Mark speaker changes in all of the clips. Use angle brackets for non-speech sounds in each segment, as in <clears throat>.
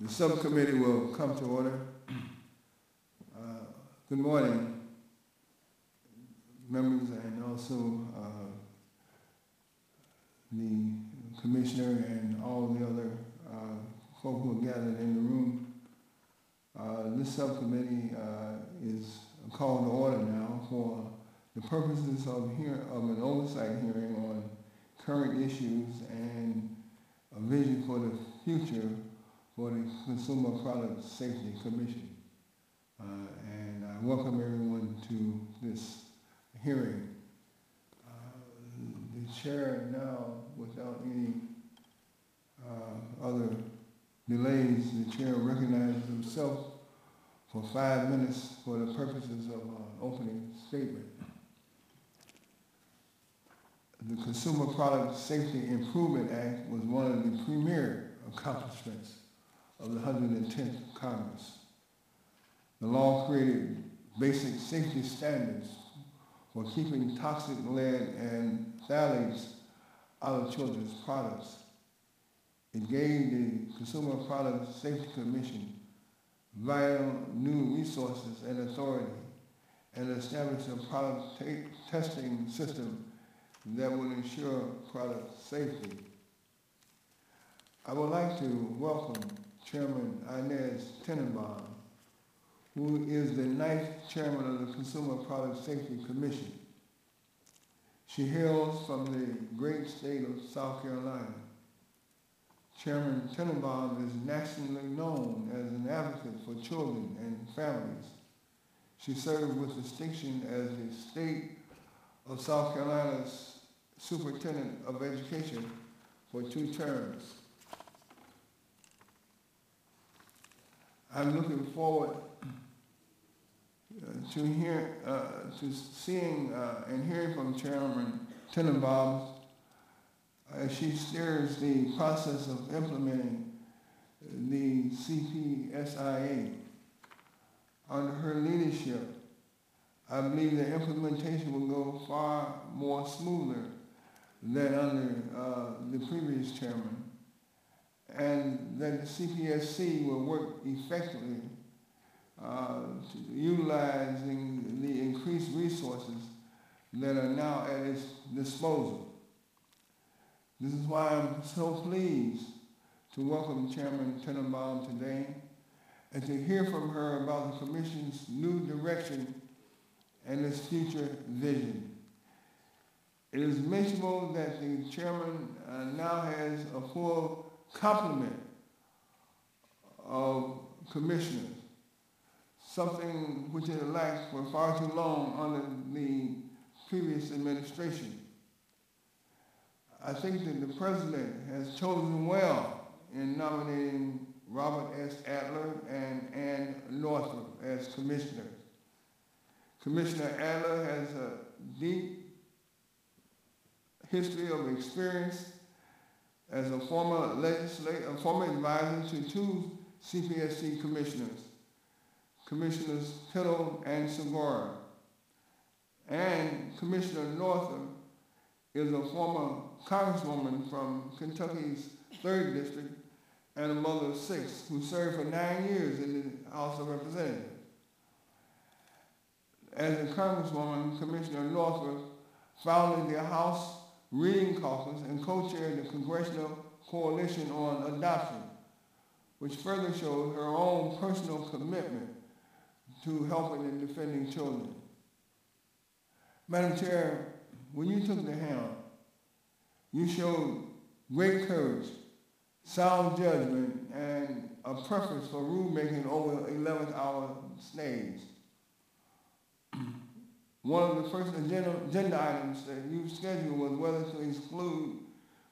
Speaker 1: The subcommittee will come to order. Uh, Good morning, members and also uh, the commissioner and all the other uh, folk who are gathered in the room. Uh, This subcommittee uh, is called to order now for the purposes of hear, of an oversight hearing on current issues and a vision for the future for the Consumer Product Safety Commission. Uh, and I welcome everyone to this hearing. Uh, the chair now, without any uh, other delays, the chair recognizes himself for five minutes for the purposes of an opening statement. The Consumer Product Safety Improvement Act was one of the premier accomplishments of the 110th Congress. The law created basic safety standards for keeping toxic lead and phthalates out of children's products. It gave the Consumer Product Safety Commission vital new resources and authority and established a product testing system that will ensure product safety. I would like to welcome Chairman Inez Tenenbaum, who is the ninth chairman of the Consumer Product Safety Commission. She hails from the great state of South Carolina. Chairman Tenenbaum is nationally known as an advocate for children and families. She served with distinction as the state of South Carolina's superintendent of education for two terms. I'm looking forward uh, to hear, uh, to seeing uh, and hearing from Chairman Tenenbaum as she steers the process of implementing the CPSIA. Under her leadership, I believe the implementation will go far more smoother than under uh, the previous chairman, and that the CPSC will work effectively uh, utilizing the increased resources that are now at its disposal. This is why I'm so pleased to welcome Chairman Tenenbaum today and to hear from her about the Commission's new direction and its future vision. It is mentionable that the chairman uh, now has a full complement of commissioners, something which it lacked for far too long under the previous administration. I think that the president has chosen well in nominating Robert S. Adler and Anne Northrup as commissioners. Commissioner Adler has a deep history of experience as a former legislator, a former advisor to two CPSC commissioners, Commissioners Pittle and Segura. And Commissioner Northrup is a former congresswoman from Kentucky's 3rd District and a mother of six who served for nine years in the House of Representatives. As a congresswoman, Commissioner Northrup founded the House Reading Caucus and co-chaired the Congressional Coalition on Adoption, which further showed her own personal commitment to helping and defending children. Madam Chair, when you took the helm, you showed great courage, sound judgment, and a preference for rulemaking over 11th hour stays. One of the first agenda, agenda items that you scheduled was whether to exclude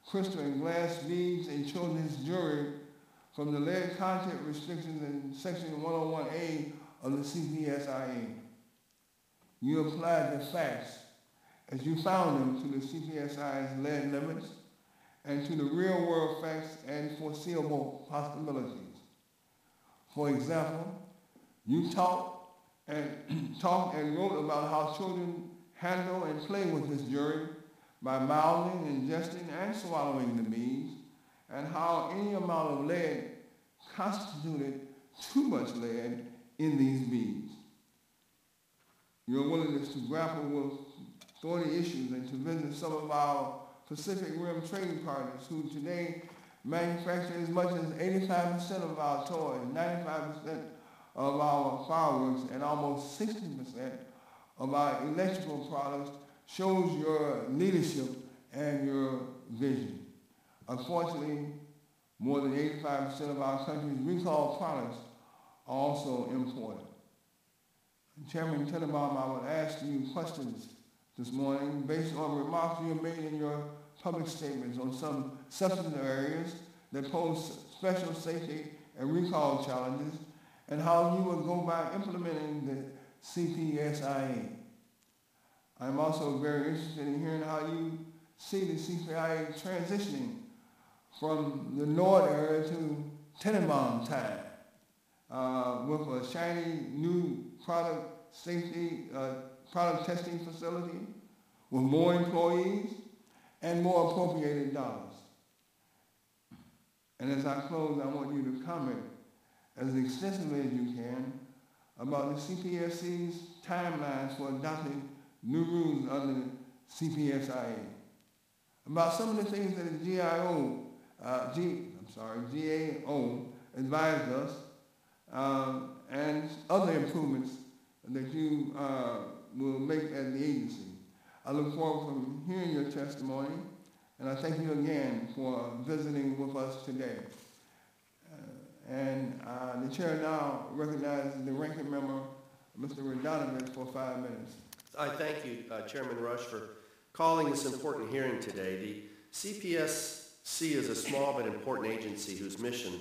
Speaker 1: crystal and glass beads in children's jewelry from the lead content restrictions in section 101A of the CPSIA. You applied the facts as you found them to the CPSI's lead limits and to the real world facts and foreseeable possibilities. For example, you taught and talked and wrote about how children handle and play with this jury by mouthing, ingesting, and swallowing the beads, and how any amount of lead constituted too much lead in these beads. Your willingness to grapple with thorny issues and to visit some of our Pacific Rim trading partners who today manufacture as much as 85% of our toys, 95% of our fireworks, and almost 60% of our electrical products shows your leadership and your vision. Unfortunately, more than 85% of our country's recalled products are also imported. Chairman Tenenbaum, I would ask you questions this morning based on remarks you made in your public statements on some substantive areas that pose special safety and recall challenges and how you will go about implementing the CPSIA. I'm also very interested in hearing how you see the CPIA transitioning from the Nord era to Tenenbaum time uh, with a shiny new product safety, uh, product testing facility with more employees and more appropriated dollars. And as I close, I want you to comment as extensively as you can about the CPSC's timelines for adopting new rules under CPSIA, about some of the things that the GIO, uh, G, I'm sorry, GAO advised us, um, and other improvements that you uh, will make at the agency. I look forward to hearing your testimony, and I thank you again for visiting with us today. And uh, the chair now recognizes the ranking member, Mr. Radanovich, for five minutes.
Speaker 2: I thank you, uh, Chairman Rush, for calling this important hearing today. The CPSC is a small but important agency whose mission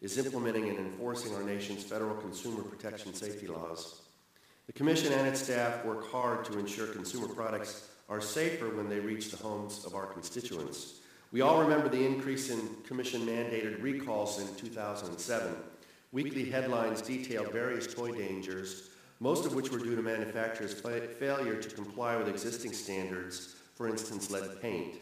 Speaker 2: is implementing and enforcing our nation's federal consumer protection safety laws. The Commission and its staff work hard to ensure consumer products are safer when they reach the homes of our constituents. We all remember the increase in Commission-mandated recalls in 2007. Weekly headlines detailed various toy dangers, most of which were due to manufacturers' fa failure to comply with existing standards, for instance, lead paint.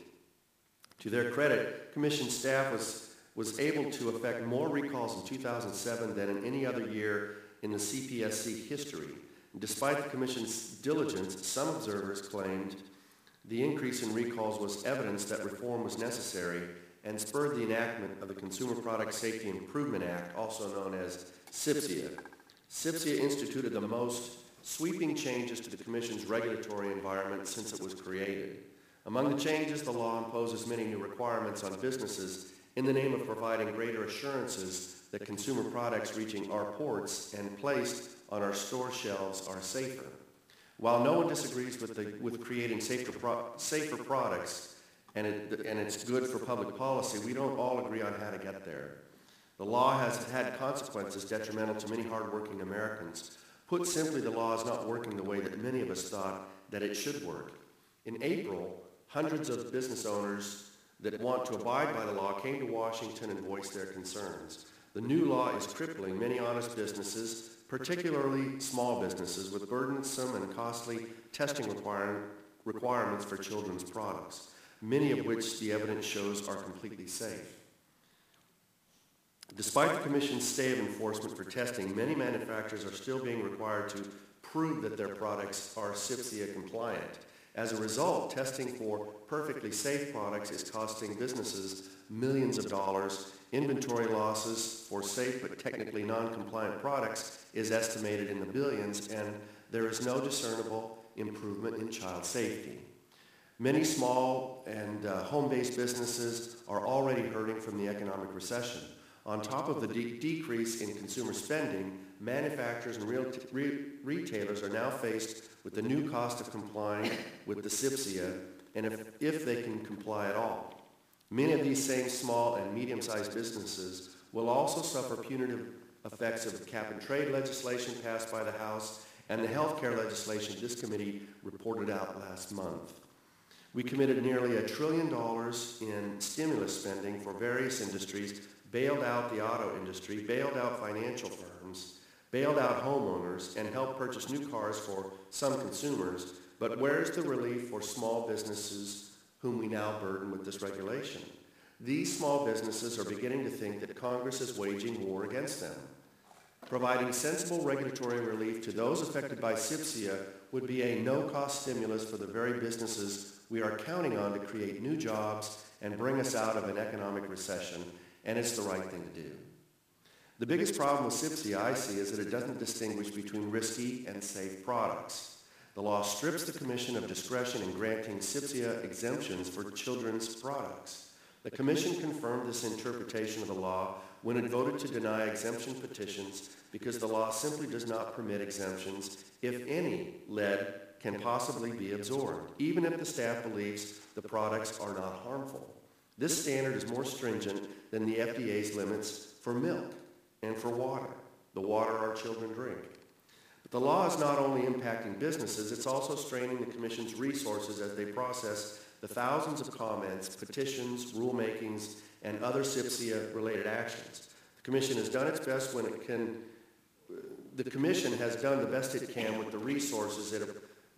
Speaker 2: To their credit, Commission staff was, was able to effect more recalls in 2007 than in any other year in the CPSC history. Despite the Commission's diligence, some observers claimed the increase in recalls was evidence that reform was necessary and spurred the enactment of the Consumer Product Safety Improvement Act, also known as CPSIA. CPSIA instituted the most sweeping changes to the Commission's regulatory environment since it was created. Among the changes, the law imposes many new requirements on businesses in the name of providing greater assurances that consumer products reaching our ports and placed on our store shelves are safer. While no one disagrees with, the, with creating safer, pro, safer products, and, it, and it's good for public policy, we don't all agree on how to get there. The law has had consequences detrimental to many hardworking Americans. Put simply, the law is not working the way that many of us thought that it should work. In April, hundreds of business owners that want to abide by the law came to Washington and voiced their concerns. The new law is crippling many honest businesses, particularly small businesses, with burdensome and costly testing requirements for children's products, many of which the evidence shows are completely safe. Despite the Commission's stay of enforcement for testing, many manufacturers are still being required to prove that their products are CPSIA compliant. As a result, testing for perfectly safe products is costing businesses millions of dollars. Inventory losses for safe but technically non-compliant products is estimated in the billions, and there is no discernible improvement in child safety. Many small and uh, home-based businesses are already hurting from the economic recession. On top of the de decrease in consumer spending, manufacturers and re retailers are now faced with the new cost of complying with the CPSIA, and if, if they can comply at all. Many of these same small and medium-sized businesses will also suffer punitive effects of the cap-and-trade legislation passed by the House and the health care legislation this committee reported out last month. We committed nearly a trillion dollars in stimulus spending for various industries, bailed out the auto industry, bailed out financial firms, bailed out homeowners, and helped purchase new cars for some consumers. But where's the relief for small businesses whom we now burden with this regulation? these small businesses are beginning to think that Congress is waging war against them. Providing sensible regulatory relief to those affected by SIPSIA would be a no-cost stimulus for the very businesses we are counting on to create new jobs and bring us out of an economic recession, and it's the right thing to do. The biggest problem with SIPSIA I see is that it doesn't distinguish between risky and safe products. The law strips the Commission of discretion in granting SIPSIA exemptions for children's products. The Commission confirmed this interpretation of the law when it voted to deny exemption petitions because the law simply does not permit exemptions if any lead can possibly be absorbed, even if the staff believes the products are not harmful. This standard is more stringent than the FDA's limits for milk and for water, the water our children drink. But the law is not only impacting businesses, it's also straining the Commission's resources as they process the thousands of comments, petitions, rulemakings, and other SIPSIA-related actions. The Commission has done its best when it can, the Commission has done the best it can with the resources that,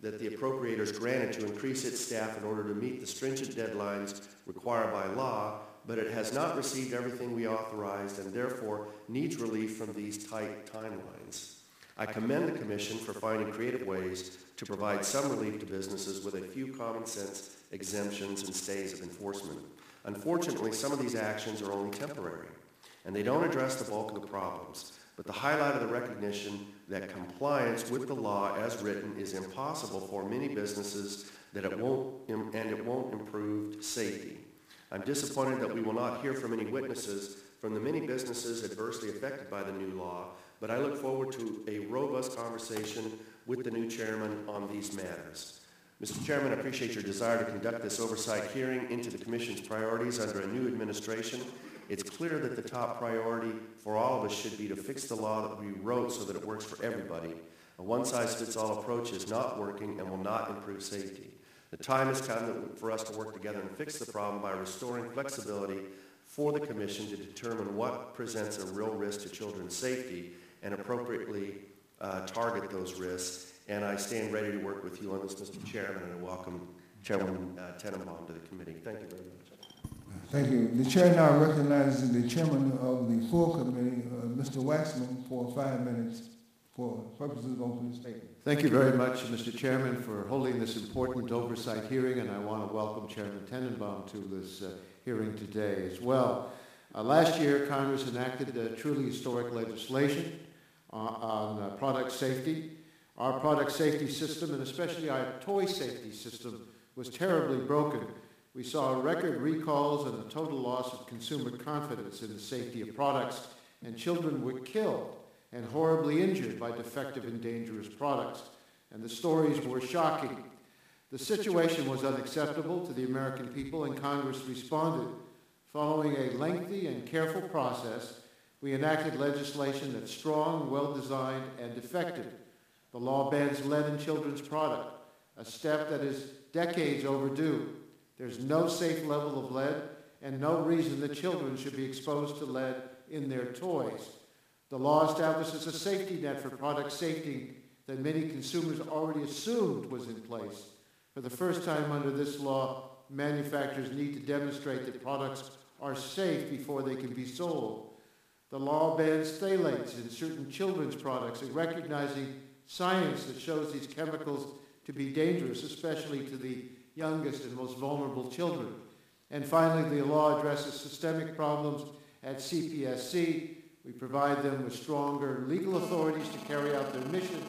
Speaker 2: that the appropriators granted to increase its staff in order to meet the stringent deadlines required by law, but it has not received everything we authorized and therefore needs relief from these tight timelines. I commend the Commission for finding creative ways to provide some relief to businesses with a few common sense exemptions and stays of enforcement. Unfortunately, some of these actions are only temporary, and they don't address the bulk of the problems. But the highlight of the recognition that compliance with the law as written is impossible for many businesses that it won't, and it won't improve safety. I'm disappointed that we will not hear from any witnesses from the many businesses adversely affected by the new law, but I look forward to a robust conversation with the new chairman on these matters. Mr. Chairman, I appreciate your desire to conduct this oversight hearing into the Commission's priorities under a new administration. It's clear that the top priority for all of us should be to fix the law that we wrote so that it works for everybody. A one-size-fits-all approach is not working and will not improve safety. The time has come for us to work together and fix the problem by restoring flexibility for the Commission to determine what presents a real risk to children's safety and appropriately uh, target those risks and I stand ready to work with you on this, Mr. Chairman, and I welcome Chairman uh, Tenenbaum to the committee. Thank you very much.
Speaker 1: Thank you. The chair now recognizes the chairman of the full committee, uh, Mr. Waxman, for five minutes for purposes of opening statement.
Speaker 3: Thank you very much, Mr. Chairman, for holding this important oversight hearing, and I want to welcome Chairman Tenenbaum to this uh, hearing today as well. Uh, last year, Congress enacted uh, truly historic legislation uh, on uh, product safety our product safety system, and especially our toy safety system, was terribly broken. We saw record recalls and a total loss of consumer confidence in the safety of products, and children were killed and horribly injured by defective and dangerous products. And the stories were shocking. The situation was unacceptable to the American people, and Congress responded. Following a lengthy and careful process, we enacted legislation that's strong, well-designed, and effective. The law bans lead in children's product, a step that is decades overdue. There's no safe level of lead and no reason that children should be exposed to lead in their toys. The law establishes a safety net for product safety that many consumers already assumed was in place. For the first time under this law, manufacturers need to demonstrate that products are safe before they can be sold. The law bans phthalates in certain children's products, recognizing science that shows these chemicals to be dangerous, especially to the youngest and most vulnerable children. And finally, the law addresses systemic problems at CPSC. We provide them with stronger legal authorities to carry out their mission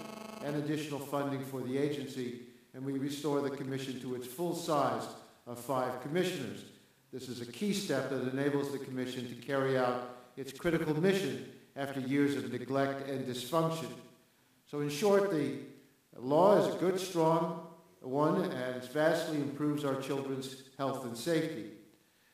Speaker 3: and additional funding for the agency, and we restore the commission to its full size of five commissioners. This is a key step that enables the commission to carry out its critical mission after years of neglect and dysfunction. So in short, the law is a good, strong one, and it vastly improves our children's health and safety.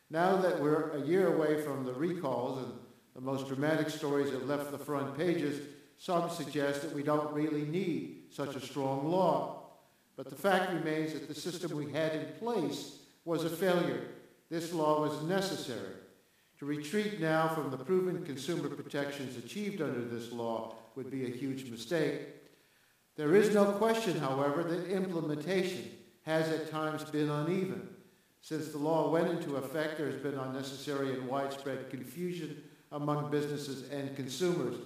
Speaker 3: Now that we're a year away from the recalls and the most dramatic stories have left the front pages, some suggest that we don't really need such a strong law. But the fact remains that the system we had in place was a failure. This law was necessary. To retreat now from the proven consumer protections achieved under this law would be a huge mistake. There is no question, however, that implementation has at times been uneven. Since the law went into effect, there has been unnecessary and widespread confusion among businesses and consumers.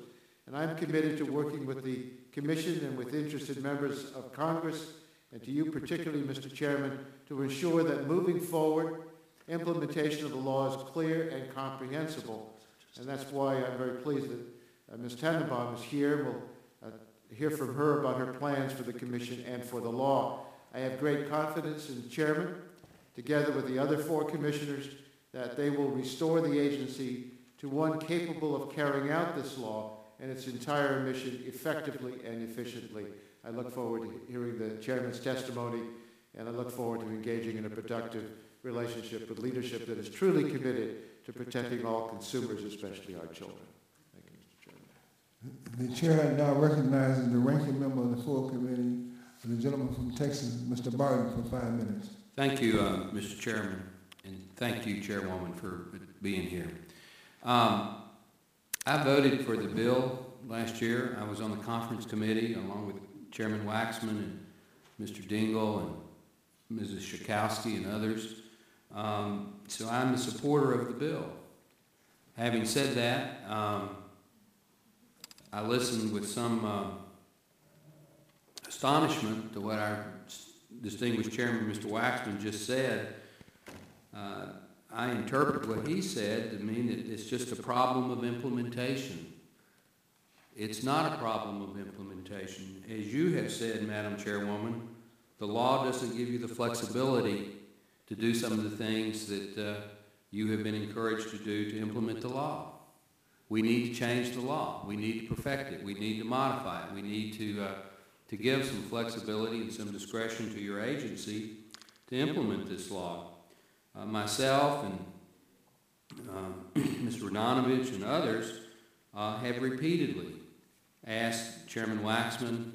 Speaker 3: And I'm committed to working with the Commission and with interested members of Congress, and to you particularly, Mr. Chairman, to ensure that moving forward, implementation of the law is clear and comprehensible. And that's why I'm very pleased that uh, Ms. Tenenbaum is here. We'll uh, hear from her about her plans for the Commission and for the law. I have great confidence in the Chairman, together with the other four commissioners, that they will restore the agency to one capable of carrying out this law and its entire mission effectively and efficiently. I look forward to hearing the Chairman's testimony, and I look forward to engaging in a productive relationship with leadership that is truly committed to protecting all consumers, especially our children. Thank you, Mr. Chairman.
Speaker 1: The chair now recognizes the ranking member of the full committee, the gentleman from Texas, Mr. Barton, for five minutes.
Speaker 4: Thank you, uh, Mr. Chairman, and thank you, Chairwoman, for being here. Um, I voted for the bill last year. I was on the conference committee along with Chairman Waxman and Mr. Dingell and Mrs. Schakowsky and others. Um, so I'm a supporter of the bill. Having said that, um, I listened with some uh, astonishment to what our distinguished chairman, Mr. Waxman, just said. Uh, I interpret what he said to mean that it's just a problem of implementation. It's not a problem of implementation. As you have said, Madam Chairwoman, the law doesn't give you the flexibility to do some of the things that uh, you have been encouraged to do to implement the law. We need to change the law. We need to perfect it. We need to modify it. We need to, uh, to give some flexibility and some discretion to your agency to implement this law. Uh, myself and <clears throat> Mr. Radanovich and others uh, have repeatedly asked Chairman Waxman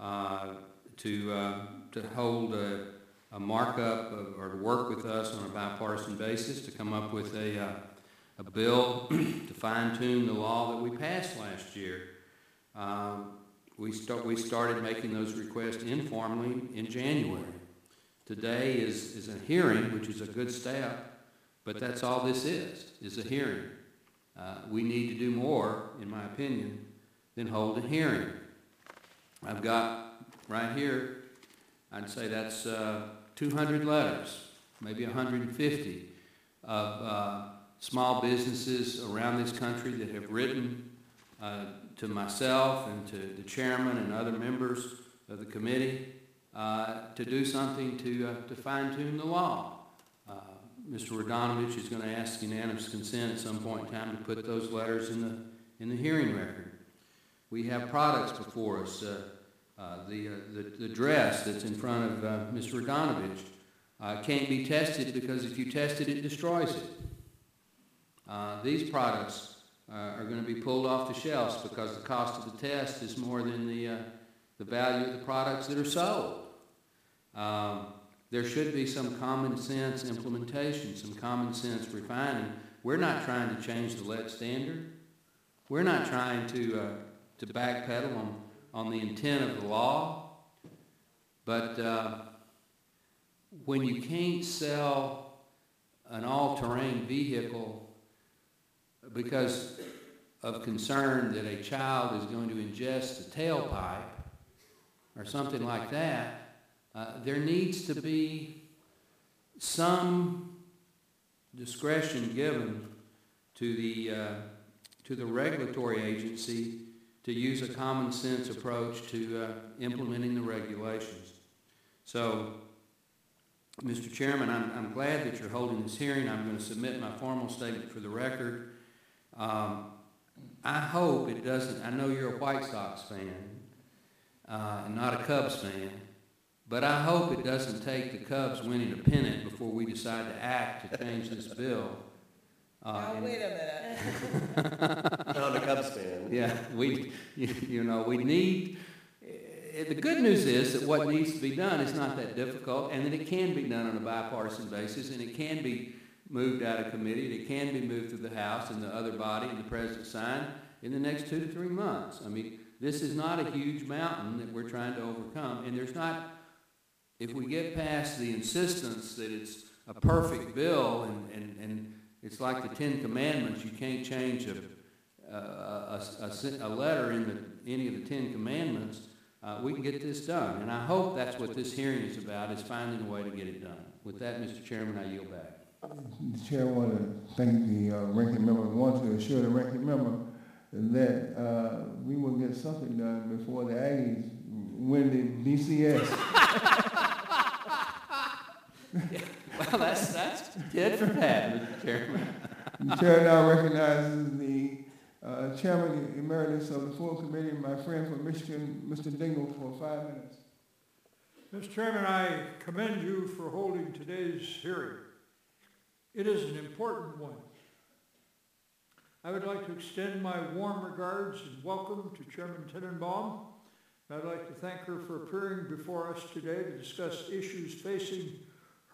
Speaker 4: uh, to, uh, to hold a, a markup of, or to work with us on a bipartisan basis to come up with a, uh, a bill <clears throat> to fine-tune the law that we passed last year. Um, we, start, we started making those requests informally in January. Today is, is a hearing, which is a good step, but that's all this is, is a hearing. Uh, we need to do more, in my opinion, than hold a hearing. I've got right here, I'd say that's uh, 200 letters, maybe 150 of uh, small businesses around this country that have written uh, to myself and to the chairman and other members of the committee uh, to do something to, uh, to fine-tune the law. Uh, Mr. Radanovich is going to ask unanimous consent at some point in time to put those letters in the, in the hearing record. We have products before us. Uh, the, uh, the, the dress that's in front of uh, Mr. Radanovich uh, can't be tested because if you test it, it destroys it. These products are going to be pulled off the shelves because the cost of the test is more than the, the value of the products that are sold. Um, there should be some common sense implementation, some common sense refining. We're not trying to change the lead standard. We're not trying to, uh, to backpedal on, on the intent of the law. But uh, when you can't sell an all-terrain vehicle because of concern that a child is going to ingest a tailpipe or something like that, uh, there needs to be some discretion given to the, uh, to the regulatory agency to use a common sense approach to uh, implementing the regulations. So, Mr. Chairman, I'm, I'm glad that you're holding this hearing. I'm going to submit my formal statement for the record. Um, I hope it doesn't, I know you're a White Sox fan uh, and not a Cubs fan, but I hope it doesn't take the Cubs winning a pennant before we decide to act to change this bill. Uh,
Speaker 5: Now,
Speaker 4: and-
Speaker 5: wait a minute. <laughs>
Speaker 2: I'm a Cubs fan.
Speaker 4: yeah, we, you, you know, we need, eh, the good news is that what needs to be done is not that difficult, and that it can be done on a bipartisan basis, and it can be moved out of committee, and it can be moved through the House and the other body and the President sign in the next two to three months. I mean, this is not a huge mountain that we're trying to overcome, and there's not, if we get past the insistence that it's a perfect bill, and, and, and it's like the Ten Commandments, you can't change a, a, a, a a letter in the, any of the Ten Commandments, uh, we can get this done. And I hope that's what this hearing is about, is finding a way to get it done. With that, Mr. Chairman, I yield back.
Speaker 1: The chair want to thank the uh, ranking member, want to assure the ranking member that uh, we will get something done before the Aggies win the BCS. <laughs> <laughs>
Speaker 4: Well, that's, that's it for that, Mr. Chairman.
Speaker 1: The chair now recognizes the uh, chairman emeritus of the full committee, my friend from Michigan, Mr. Dingell, for five minutes.
Speaker 5: Mr. Chairman, I commend you for holding today's hearing. It is an important one. I would like to extend my warm regards and welcome to Chairman Tenenbaum. I'd like to thank her for appearing before us today to discuss issues facing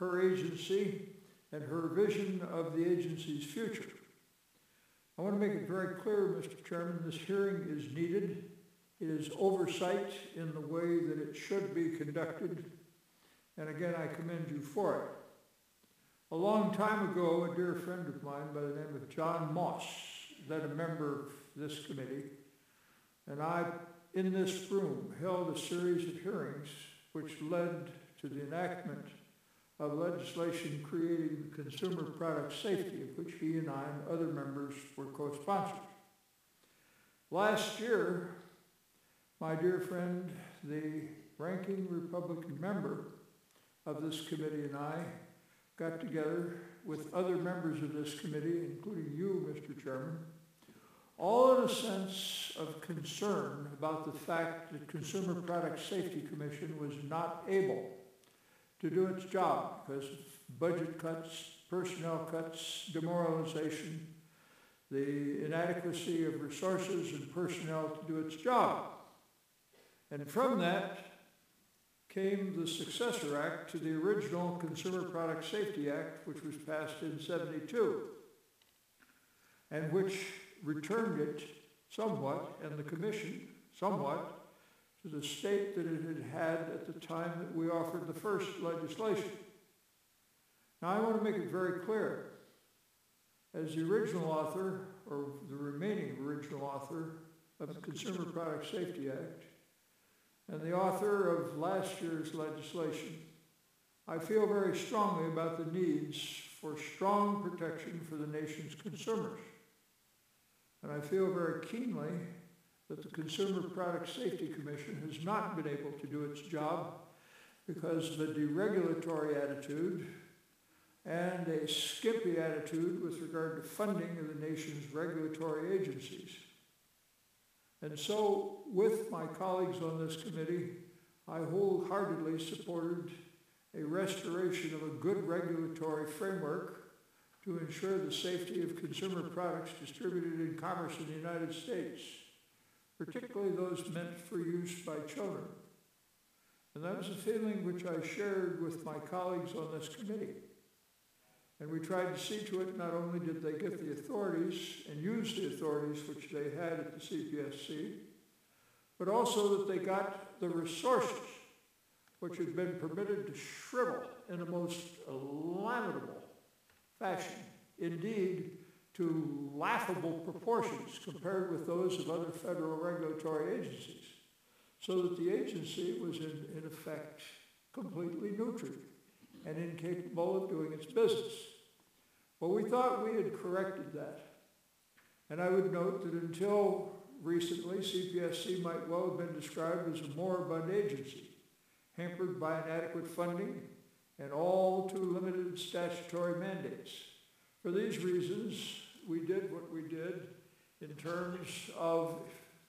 Speaker 5: her agency and her vision of the agency's future. I want to make it very clear, Mr. Chairman, this hearing is needed. It is oversight in the way that it should be conducted. And again, I commend you for it. A long time ago, a dear friend of mine by the name of John Moss, then a member of this committee, and I, in this room, held a series of hearings which led to the enactment of legislation creating consumer product safety, of which he and I and other members were co-sponsors. Last year, my dear friend, the ranking Republican member of this committee and I got together with other members of this committee, including you, Mr. Chairman, all in a sense of concern about the fact that Consumer Product Safety Commission was not able to do its job because budget cuts, personnel cuts, demoralization, the inadequacy of resources and personnel to do its job. And from that came the successor act to the original Consumer Product Safety Act, which was passed in 72, and which returned it somewhat, and the commission somewhat, to the state that it had had at the time that we offered the first legislation. Now, I want to make it very clear, as the original author, or the remaining original author of the Consumer Product Safety Act, and the author of last year's legislation, I feel very strongly about the needs for strong protection for the nation's consumers. And I feel very keenly that the Consumer Product Safety Commission has not been able to do its job because of a deregulatory attitude and a skimpy attitude with regard to funding of the nation's regulatory agencies. And so, with my colleagues on this committee, I wholeheartedly supported a restoration of a good regulatory framework to ensure the safety of consumer products distributed in commerce in the United States, particularly those meant for use by children. And that was a feeling which I shared with my colleagues on this committee. And we tried to see to it not only did they get the authorities and use the authorities which they had at the CPSC, but also that they got the resources which had been permitted to shrivel in a most lamentable fashion, indeed to laughable proportions compared with those of other federal regulatory agencies, so that the agency was in, in effect completely neutered and incapable of doing its business. Well, we thought we had corrected that. And I would note that until recently, CPSC might well have been described as a moribund agency, hampered by inadequate funding and all too limited statutory mandates. For these reasons, we did what we did in terms of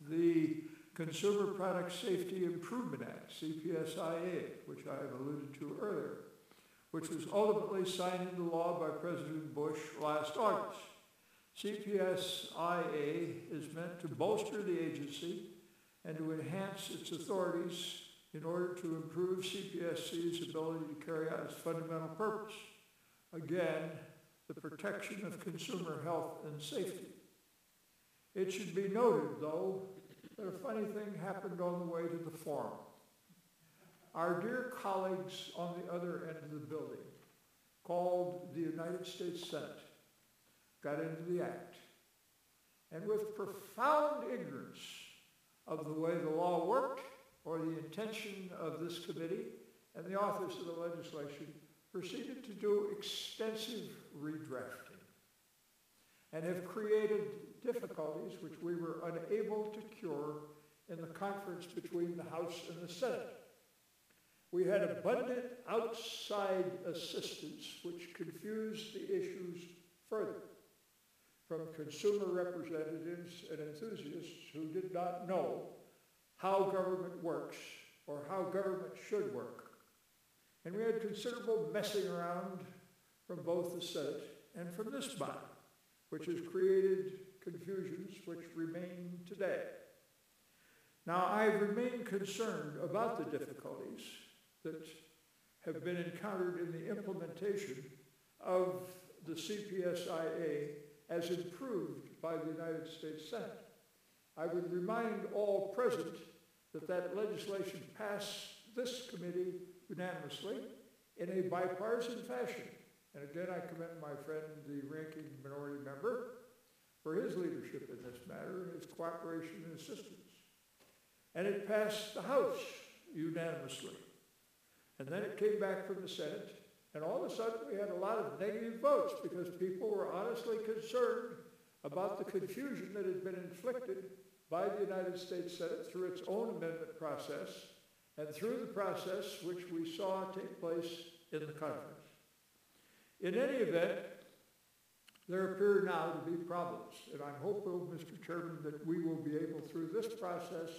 Speaker 5: the Consumer Product Safety Improvement Act, CPSIA, which I have alluded to earlier which was ultimately signed into law by President Bush last August. CPSIA is meant to bolster the agency and to enhance its authorities in order to improve CPSC's ability to carry out its fundamental purpose. Again, the protection of consumer health and safety. It should be noted, though, that a funny thing happened on the way to the forum. Our dear colleagues on the other end of the building called the United States Senate got into the act. And with profound ignorance of the way the law worked or the intention of this committee and the authors of the legislation, proceeded to do extensive redrafting and have created difficulties which we were unable to cure in the conference between the House and the Senate. We had abundant outside assistance which confused the issues further from consumer representatives and enthusiasts who did not know how government works or how government should work. And we had considerable messing around from both the Senate and from this body, which has created confusions which remain today. Now, I remain concerned about the difficulties that have been encountered in the implementation of the CPSIA as improved by the United States Senate. I would remind all present that that legislation passed this committee unanimously in a bipartisan fashion. And again, I commend my friend, the ranking minority member, for his leadership in this matter, and his cooperation and assistance. And it passed the House unanimously. And then it came back from the Senate, and all of a sudden we had a lot of negative votes because people were honestly concerned about the confusion that had been inflicted by the United States Senate through its own amendment process and through the process which we saw take place in the conference. In any event, there appear now to be problems, and I'm hopeful, Mr. Chairman, that we will be able through this process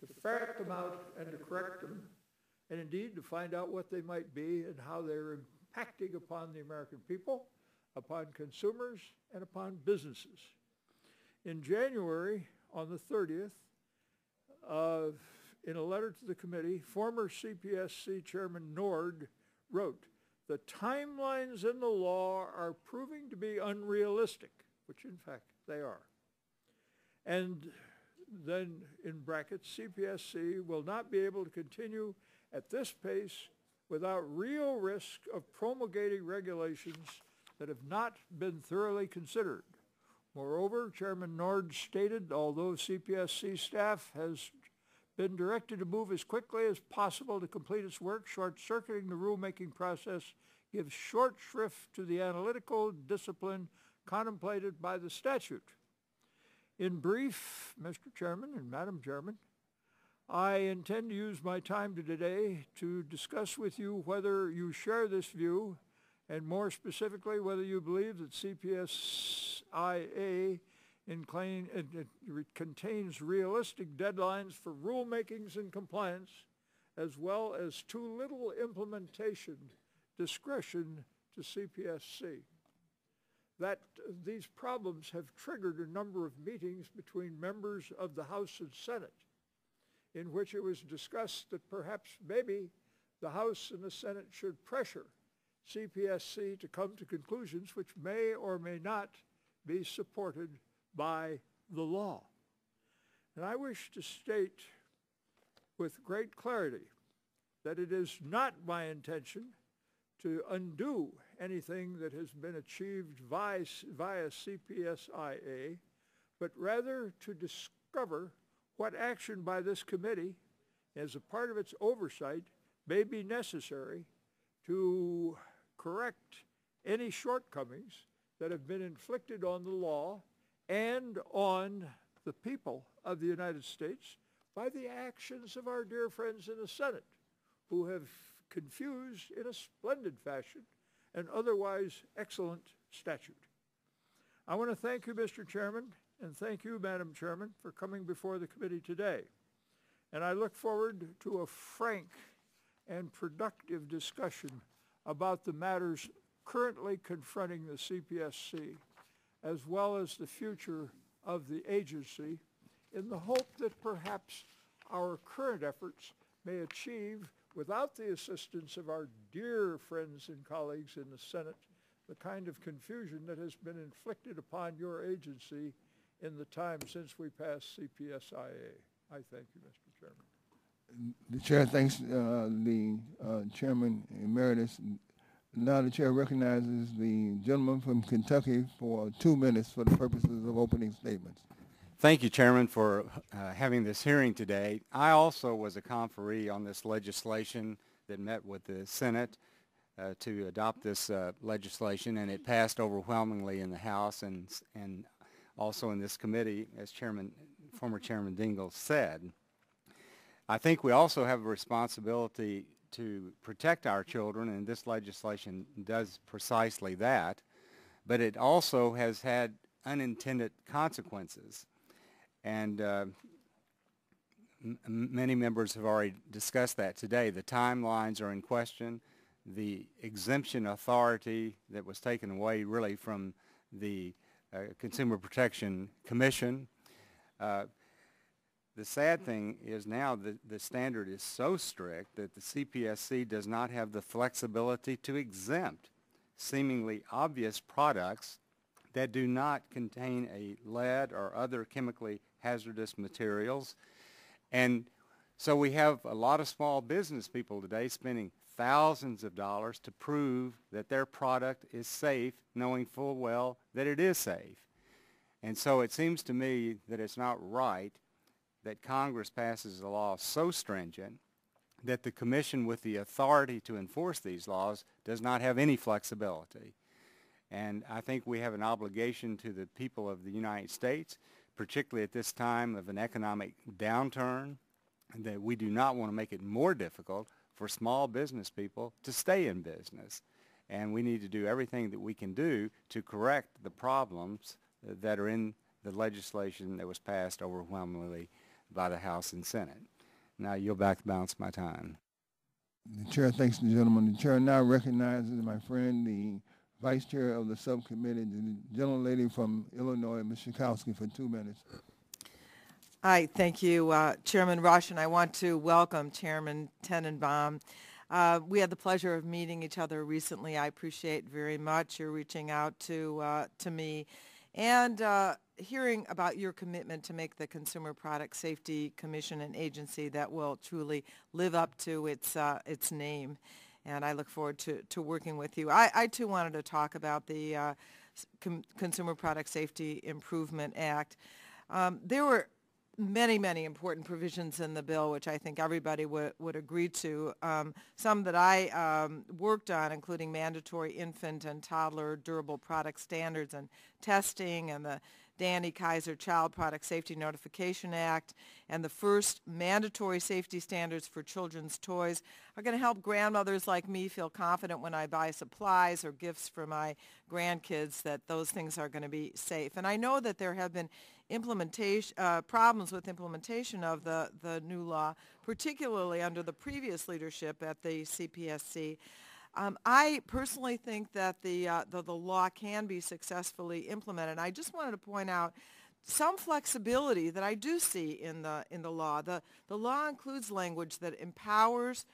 Speaker 5: to ferret them out and to correct them, and indeed to find out what they might be and how they're impacting upon the American people, upon consumers, and upon businesses. In January, on the 30th, uh, in a letter to the committee, former CPSC Chairman Nord wrote, the timelines in the law are proving to be unrealistic, which in fact they are. And then in brackets, CPSC will not be able to continue at this pace without real risk of promulgating regulations that have not been thoroughly considered. Moreover, Chairman Nord stated, although CPSC staff has been directed to move as quickly as possible to complete its work, short-circuiting the rulemaking process gives short shrift to the analytical discipline contemplated by the statute. In brief, Mr. Chairman and Madam Chairman, I intend to use my time today to discuss with you whether you share this view and more specifically whether you believe that CPSIA it, contains realistic deadlines for rulemakings and compliance as well as too little implementation discretion to CPSC. That these problems have triggered a number of meetings between members of the House and Senate in which it was discussed that perhaps maybe the House and the Senate should pressure CPSC to come to conclusions which may or may not be supported by the law. And I wish to state with great clarity that it is not my intention to undo anything that has been achieved via, CPSIA, but rather to discover what action by this committee as a part of its oversight may be necessary to correct any shortcomings that have been inflicted on the law and on the people of the United States by the actions of our dear friends in the Senate who have confused in a splendid fashion an otherwise excellent statute. I want to thank you, Mr. Chairman, and thank you, Madam Chairman, for coming before the committee today. And I look forward to a frank and productive discussion about the matters currently confronting the CPSC, as well as the future of the agency, in the hope that perhaps our current efforts may achieve, without the assistance of our dear friends and colleagues in the Senate, the kind of confusion that has been inflicted upon your agency in the time since we passed CPSIA. I thank you, Mr. Chairman.
Speaker 1: The chair thanks uh, the uh, chairman emeritus, Now the chair recognizes the gentleman from Kentucky for two minutes for the purposes of opening statements.
Speaker 6: Thank you, Chairman, for uh, having this hearing today. I also was a conferee on this legislation that met with the Senate uh, to adopt this uh, legislation, and it passed overwhelmingly in the House and, and also in this committee, as Chairman, former Chairman Dingell said. I think we also have a responsibility to protect our children, and this legislation does precisely that, but it also has had unintended consequences. And uh, m- many members have already discussed that today. The timelines are in question. The exemption authority that was taken away really from the uh, Consumer Protection Commission. Uh, the sad thing is now that the standard is so strict that the CPSC does not have the flexibility to exempt seemingly obvious products that do not contain a lead or other chemically hazardous materials. And so we have a lot of small business people today spending thousands of dollars to prove that their product is safe, knowing full well that it is safe. And so it seems to me that it's not right that Congress passes a law so stringent that the commission with the authority to enforce these laws does not have any flexibility. And I think we have an obligation to the people of the United States, particularly at this time of an economic downturn, that we do not want to make it more difficult for small business people to stay in business. And we need to do everything that we can do to correct the problems that are in the legislation that was passed overwhelmingly by the House and Senate. Now you'll back the balance my time.
Speaker 1: The chair thanks the gentleman. The chair now recognizes my friend, the vice chair of the subcommittee, the gentlelady from Illinois, Ms. Schakowsky, for two minutes.
Speaker 7: Hi, thank you, uh, Chairman Rush, and I want to welcome Chairman Tenenbaum. Uh, we had the pleasure of meeting each other recently. I appreciate very much your reaching out to uh, to me and uh, hearing about your commitment to make the Consumer Product Safety Commission an agency that will truly live up to its uh, its name. And I look forward to, to working with you. I, I too wanted to talk about the uh, Com- Consumer Product Safety Improvement Act. Um, there were many, many important provisions in the bill, which I think everybody would, would agree to. Um, some that I um, worked on, including mandatory infant and toddler durable product standards and testing and the Danny Keysar Child Product Safety Notification Act and the first mandatory safety standards for children's toys are going to help grandmothers like me feel confident when I buy supplies or gifts for my grandkids that those things are going to be safe. And I know that there have been implementation uh, problems with implementation of the, the new law, particularly under the previous leadership at the CPSC. Um, I personally think that the, uh, the, the law can be successfully implemented. I just wanted to point out some flexibility that I do see in the in the law. The the law includes language that empowers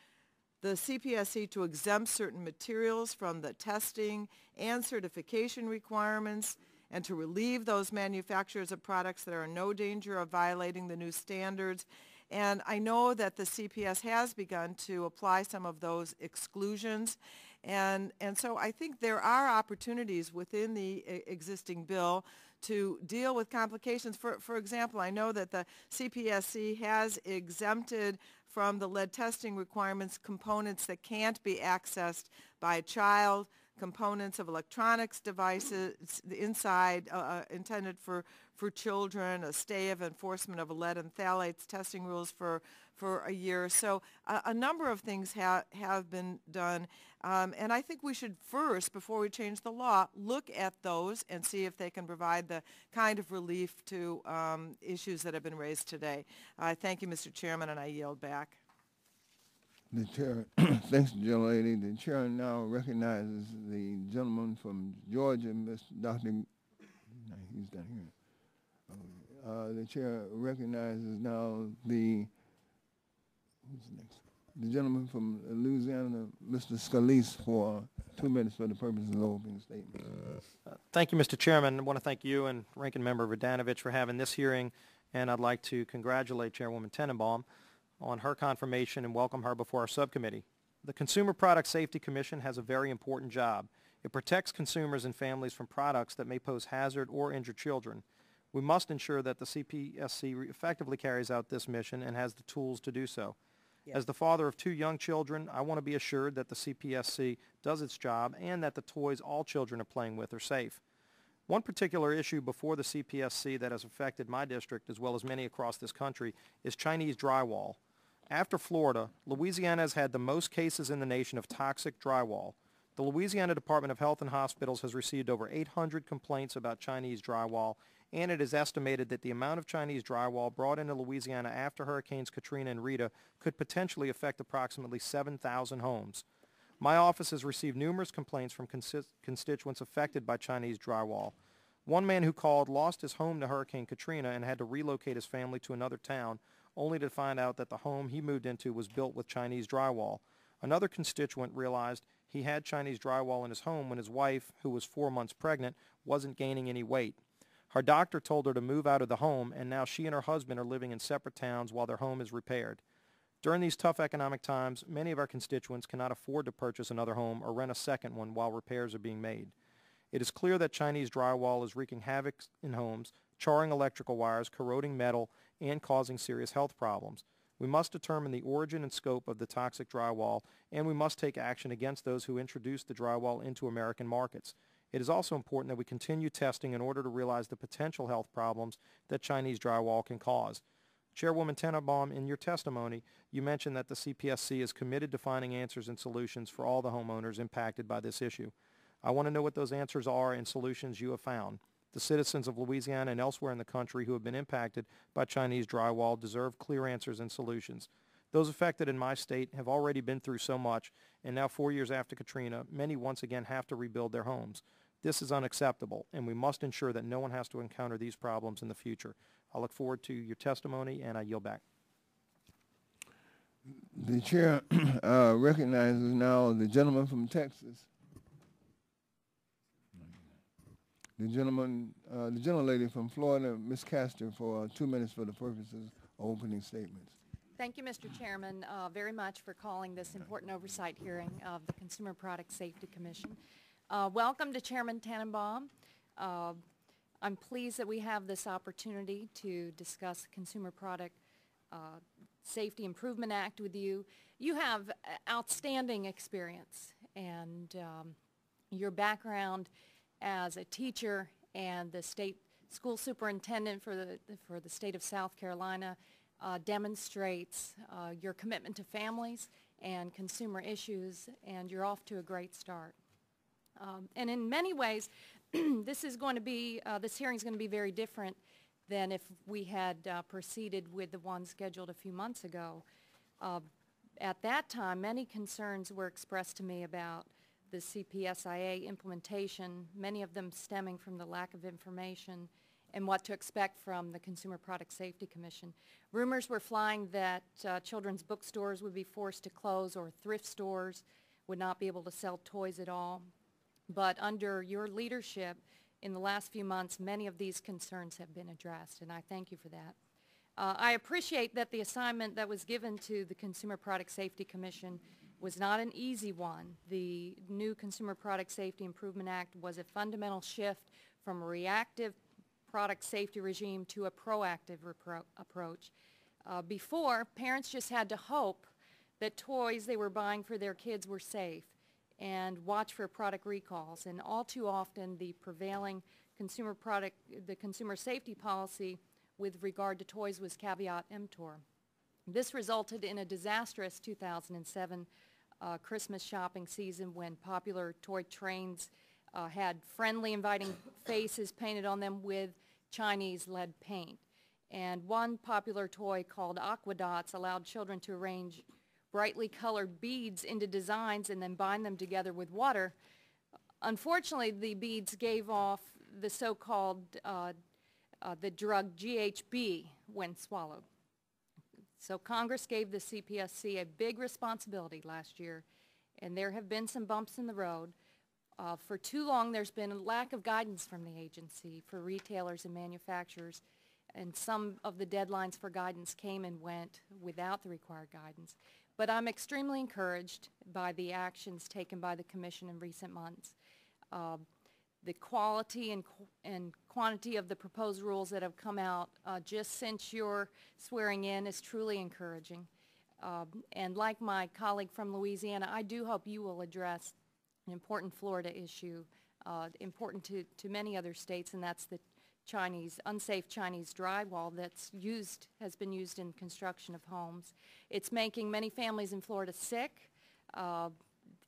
Speaker 7: the CPSC to exempt certain materials from the testing and certification requirements and to relieve those manufacturers of products that are in no danger of violating the new standards. And I know that the CPS has begun to apply some of those exclusions. And, and so I think there are opportunities within the existing bill to deal with complications. For, for example, I know that the CPSC has exempted from the lead testing requirements components that can't be accessed by a child, components of electronics devices inside uh, uh, intended for, for children, a stay of enforcement of lead and phthalates testing rules for, for a year. So uh, a number of things ha- have been done. Um, and I think we should first, before we change the law, look at those and see if they can provide the kind of relief to um, issues that have been raised today. Uh, thank you, Mr. Chairman, and I yield back.
Speaker 1: The chair, <coughs> thanks, gentlelady. The chair now recognizes the gentleman from Georgia, Mr. Dr. No, he's down here. Uh, the chair recognizes now the who's next? The gentleman from Louisiana, Mr. Scalise, for two minutes for the purpose of the opening statement.
Speaker 8: Uh, thank you, Mr. Chairman. I want to thank you and Ranking Member Radanovich for having this hearing, and I'd like to congratulate Chairwoman Tenenbaum on her confirmation and welcome her before our subcommittee. The Consumer Product Safety Commission has a very important job. It protects consumers and families from products that may pose hazard or injure children. We must ensure that the CPSC effectively carries out this mission and has the tools to do so. As the father of two young children, I want to be assured that the CPSC does its job and that the toys all children are playing with are safe. One particular issue before the CPSC that has affected my district as well as many across this country is Chinese drywall. After Florida, Louisiana has had the most cases in the nation of toxic drywall. The Louisiana Department of Health and Hospitals has received over 800 complaints about Chinese drywall, and it is estimated that the amount of Chinese drywall brought into Louisiana after Hurricanes Katrina and Rita could potentially affect approximately 7,000 homes. My office has received numerous complaints from consi- constituents affected by Chinese drywall. One man who called lost his home to Hurricane Katrina and had to relocate his family to another town, only to find out that the home he moved into was built with Chinese drywall. Another constituent realized he had Chinese drywall in his home when his wife, who was four months pregnant, wasn't gaining any weight. Her doctor told her to move out of the home, and now she and her husband are living in separate towns while their home is repaired. During these tough economic times, many of our constituents cannot afford to purchase another home or rent a second one while repairs are being made. It is clear that Chinese drywall is wreaking havoc in homes, charring electrical wires, corroding metal, and causing serious health problems. We must determine the origin and scope of the toxic drywall, and we must take action against those who introduce the drywall into American markets. It is also important that we continue testing in order to realize the potential health problems that Chinese drywall can cause. Chairwoman Tenenbaum, in your testimony, you mentioned that the CPSC is committed to finding answers and solutions for all the homeowners impacted by this issue. I want to know what those answers are and solutions you have found. The citizens of Louisiana and elsewhere in the country who have been impacted by Chinese drywall deserve clear answers and solutions. Those affected in my state have already been through so much, and now four years after Katrina, many once again have to rebuild their homes. This is unacceptable, and we must ensure that no one has to encounter these problems in the future. I look forward to your testimony, and I yield back.
Speaker 1: The chair <clears throat> uh, recognizes now the gentleman from Texas. The gentleman, uh, the gentlelady from Florida, Ms. Castor, for uh, two minutes for the purposes of opening statements.
Speaker 9: Thank you, Mr. Chairman, uh, very much for calling this important oversight hearing of the Consumer Product Safety Commission. Uh, Welcome to Chairman Tenenbaum. Uh, I'm pleased that we have this opportunity to discuss the Consumer Product uh, Safety Improvement Act with you. You have outstanding experience and um, your background as a teacher and the state school superintendent for the, for the state of South Carolina uh, demonstrates uh, your commitment to families and consumer issues, and you're off to a great start. Um, and in many ways, <clears throat> this is going to be, uh, this hearing is going to be very different than if we had uh, proceeded with the one scheduled a few months ago. Uh, at that time, many concerns were expressed to me about the CPSIA implementation, many of them stemming from the lack of information and what to expect from the Consumer Product Safety Commission. Rumors were flying that uh, children's bookstores would be forced to close or thrift stores would not be able to sell toys at all. But under your leadership, in the last few months, many of these concerns have been addressed, and I thank you for that. Uh, I appreciate that the assignment that was given to the Consumer Product Safety Commission was not an easy one. The new Consumer Product Safety Improvement Act was a fundamental shift from a reactive product safety regime to a proactive approach. Uh, before, parents just had to hope that toys they were buying for their kids were safe and watch for product recalls. And all too often, the prevailing consumer product, the consumer safety policy with regard to toys was caveat emptor. This resulted in a disastrous 2007 uh, Christmas shopping season when popular toy trains uh, had friendly, inviting <coughs> faces painted on them with Chinese lead paint. And one popular toy called Aquadots allowed children to arrange brightly colored beads into designs and then bind them together with water. Unfortunately, the beads gave off the so-called uh, uh, the drug GHB when swallowed. So Congress gave the CPSC a big responsibility last year, and there have been some bumps in the road. Uh, for too long, there's been a lack of guidance from the agency for retailers and manufacturers, and some of the deadlines for guidance came and went without the required guidance. but I'm extremely encouraged by the actions taken by the Commission in recent months. Uh, the quality and, qu- and quantity of the proposed rules that have come out uh, just since your swearing in is truly encouraging. Um, and like my colleague from Louisiana, I do hope you will address an important Florida issue, uh, important to, to many other states, and that's the Chinese, unsafe Chinese drywall that's used, has been used in construction of homes. It's making many families in Florida sick. Uh,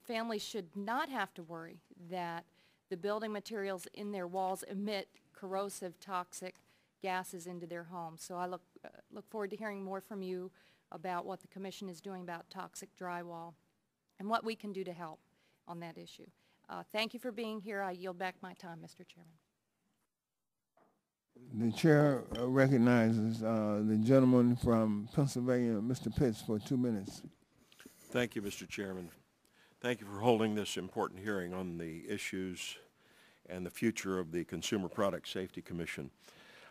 Speaker 9: families should not have to worry that the building materials in their walls emit corrosive, toxic gases into their homes. So I look, uh, look forward to hearing more from you about what the commission is doing about toxic drywall and what we can do to help on that issue. Uh, thank you for being here. I yield back my time, Mr. Chairman.
Speaker 1: The chair uh, recognizes uh, the gentleman from Pennsylvania, Mr. Pitts, for two minutes.
Speaker 10: Thank you, Mr. Chairman. Thank you for holding this important hearing on the issues and the future of the Consumer Product Safety Commission.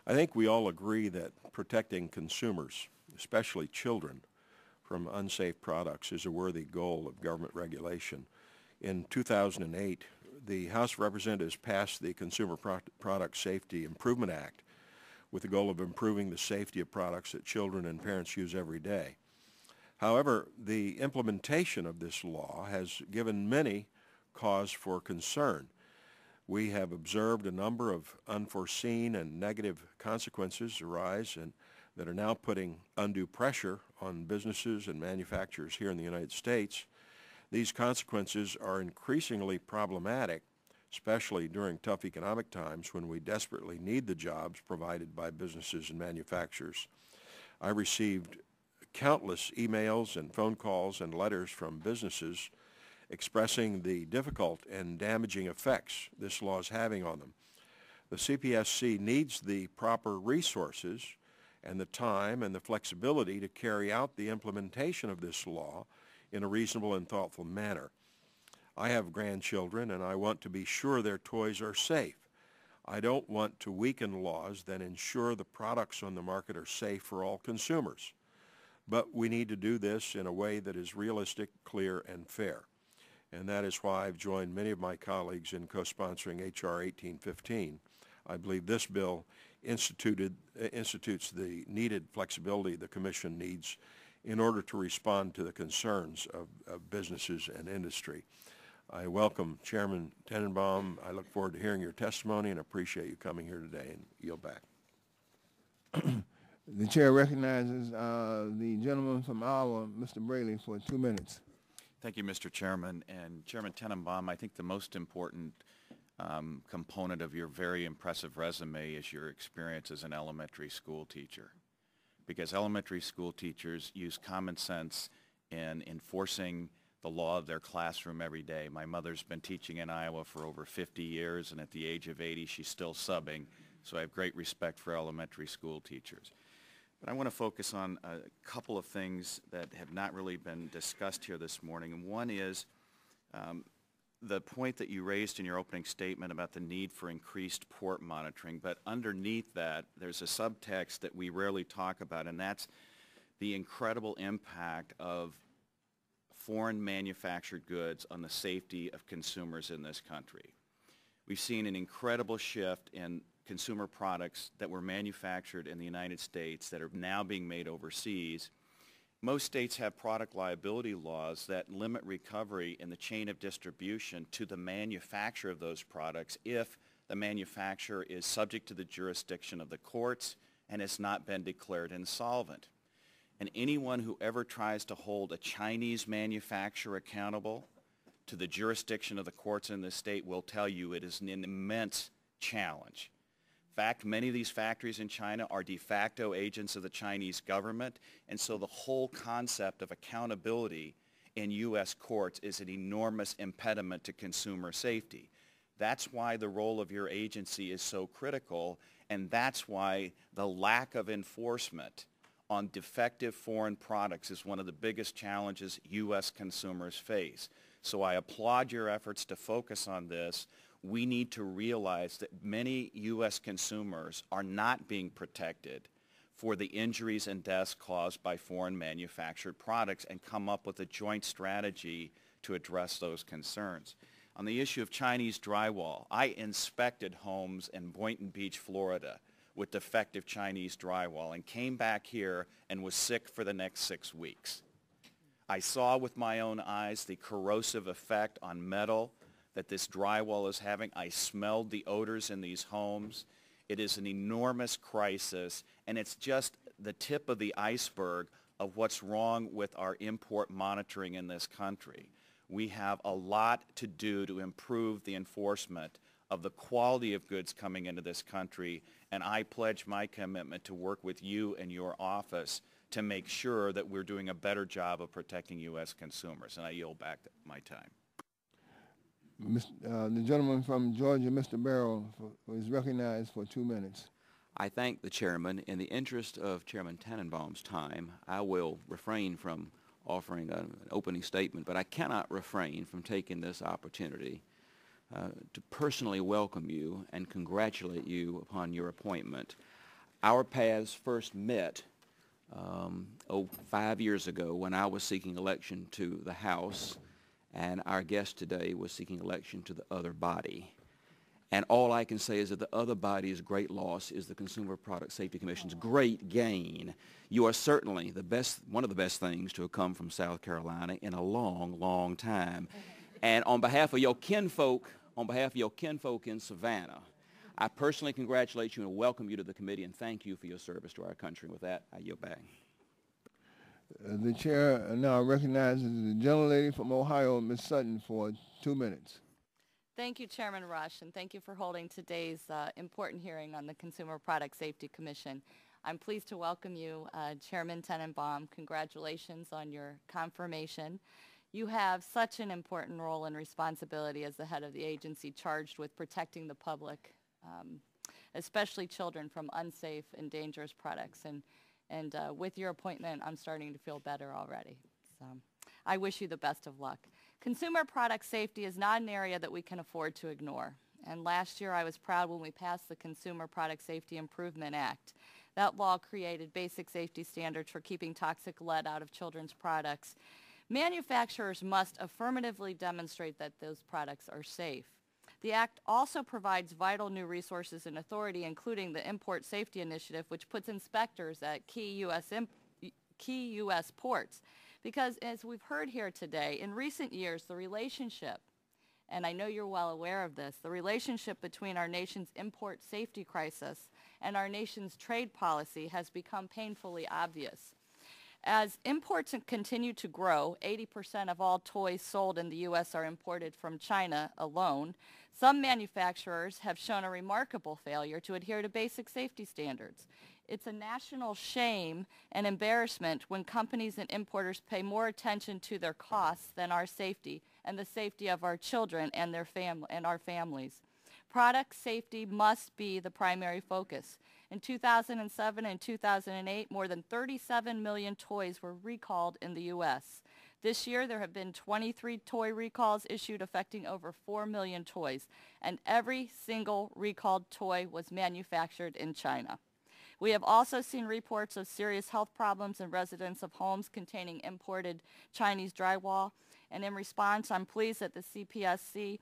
Speaker 10: I think we all agree that protecting consumers, especially children, from unsafe products is a worthy goal of government regulation. In 2008, the House of Representatives passed the Consumer Pro- Product Safety Improvement Act with the goal of improving the safety of products that children and parents use every day. However, the implementation of this law has given many cause for concern. We have observed a number of unforeseen and negative consequences arise and that are now putting undue pressure on businesses and manufacturers here in the United States. These consequences are increasingly problematic, especially during tough economic times when we desperately need the jobs provided by businesses and manufacturers. I received countless emails and phone calls and letters from businesses expressing the difficult and damaging effects this law is having on them. The CPSC needs the proper resources and the time and the flexibility to carry out the implementation of this law in a reasonable and thoughtful manner. I have grandchildren and I want to be sure their toys are safe. I don't want to weaken laws that ensure the products on the market are safe for all consumers. But we need to do this in a way that is realistic, clear, and fair. And that is why I've joined many of my colleagues in co-sponsoring H.R. 1815. I believe this bill instituted, uh, institutes the needed flexibility the Commission needs in order to respond to the concerns of, of businesses and industry. I welcome Chairman Tenenbaum. I look forward to hearing your testimony and appreciate you coming here today and yield back. <clears throat>
Speaker 1: The chair recognizes uh, the gentleman from Iowa, Mr. Braley, for two minutes.
Speaker 11: Thank you, Mr. Chairman. And Chairman Tenenbaum, I think the most important um, component of your very impressive resume is your experience as an elementary school teacher. Because elementary school teachers use common sense in enforcing the law of their classroom every day. My mother's been teaching in Iowa for over 50 years, and at the age of 80, she's still subbing. So I have great respect for elementary school teachers. But I want to focus on a couple of things that have not really been discussed here this morning. And one is um, the point that you raised in your opening statement about the need for increased port monitoring. But underneath that, there's a subtext that we rarely talk about, and that's the incredible impact of foreign manufactured goods on the safety of consumers in this country. We've seen an incredible shift in consumer products that were manufactured in the United States that are now being made overseas. Most states have product liability laws that limit recovery in the chain of distribution to the manufacturer of those products if the manufacturer is subject to the jurisdiction of the courts and has not been declared insolvent. And anyone who ever tries to hold a Chinese manufacturer accountable to the jurisdiction of the courts in this state will tell you it is an immense challenge fact, many of these factories in China are de facto agents of the Chinese government, and so the whole concept of accountability in U.S. courts is an enormous impediment to consumer safety. That's why the role of your agency is so critical, and that's why the lack of enforcement on defective foreign products is one of the biggest challenges U.S. consumers face. So I applaud your efforts to focus on this we need to realize that many U.S. consumers are not being protected for the injuries and deaths caused by foreign manufactured products and come up with a joint strategy to address those concerns. On the issue of Chinese drywall, I inspected homes in Boynton Beach, Florida with defective Chinese drywall and came back here and was sick for the next six weeks. I saw with my own eyes the corrosive effect on metal that this drywall is having. I smelled the odors in these homes. It is an enormous crisis, and it's just the tip of the iceberg of what's wrong with our import monitoring in this country. We have a lot to do to improve the enforcement of the quality of goods coming into this country, and I pledge my commitment to work with you and your office to make sure that we're doing a better job of protecting U.S. consumers. And I yield back my time.
Speaker 1: Uh, The gentleman from Georgia, Mr. Barrow, for- is recognized for two minutes.
Speaker 12: I thank the chairman. In the interest of Chairman Tenenbaum's time, I will refrain from offering a- an opening statement, but I cannot refrain from taking this opportunity uh, to personally welcome you and congratulate you upon your appointment. Our paths first met um, oh, five years ago when I was seeking election to the House, and our guest today was seeking election to the other body. And all I can say is that the other body's great loss is the Consumer Product Safety Commission's great gain. You are certainly the best, one of the best things to have come from South Carolina in a long, long time. And on behalf of your kinfolk, on behalf of your kinfolk in Savannah, I personally congratulate you and welcome you to the committee and thank you for your service to our country. With that, I yield back.
Speaker 1: Uh, The chair now recognizes the gentlelady from Ohio, Ms. Sutton, for two minutes.
Speaker 13: Thank you, Chairman Rush, and thank you for holding today's uh, important hearing on the Consumer Product Safety Commission. I'm pleased to welcome you, uh, Chairman Tenenbaum. Congratulations on your confirmation. You have such an important role and responsibility as the head of the agency charged with protecting the public, um, especially children from unsafe and dangerous products. And, and uh, with your appointment, I'm starting to feel better already. So I wish you the best of luck. Consumer product safety is not an area that we can afford to ignore. And last year I was proud when we passed the Consumer Product Safety Improvement Act. That law created basic safety standards for keeping toxic lead out of children's products. Manufacturers must affirmatively demonstrate that those products are safe. The Act also provides vital new resources and authority, including the Import Safety Initiative, which puts inspectors at key U.S. Key U.S. ports. Because as we've heard here today, in recent years, the relationship, and I know you're well aware of this, the relationship between our nation's import safety crisis and our nation's trade policy has become painfully obvious. As imports continue to grow, 80% of all toys sold in the U.S. are imported from China alone. Some manufacturers have shown a remarkable failure to adhere to basic safety standards. It's a national shame and embarrassment when companies and importers pay more attention to their costs than our safety and the safety of our children and, their fam- and our families. Product safety must be the primary focus. In 2007 and 2008, more than 37 million toys were recalled in the U.S. This year, there have been 23 toy recalls issued affecting over 4 million toys, and every single recalled toy was manufactured in China. We have also seen reports of serious health problems in residents of homes containing imported Chinese drywall, and in response, I'm pleased that the CPSC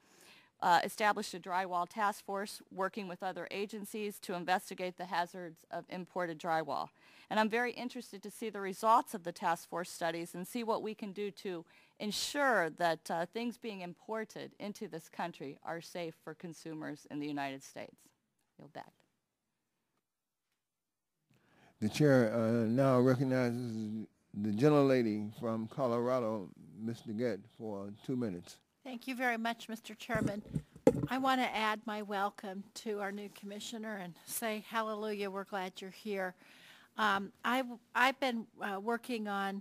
Speaker 13: uh, established a drywall task force working with other agencies to investigate the hazards of imported drywall. And I'm very interested to see the results of the task force studies and see what we can do to ensure that uh, things being imported into this country are safe for consumers in the United States. Yield back.
Speaker 1: The chair uh, now recognizes the gentlelady from Colorado, Ms. DeGette, for two minutes.
Speaker 14: Thank you very much, Mr. Chairman. I want to add my welcome to our new commissioner and say hallelujah, we're glad you're here. Um, I, I've been uh, working on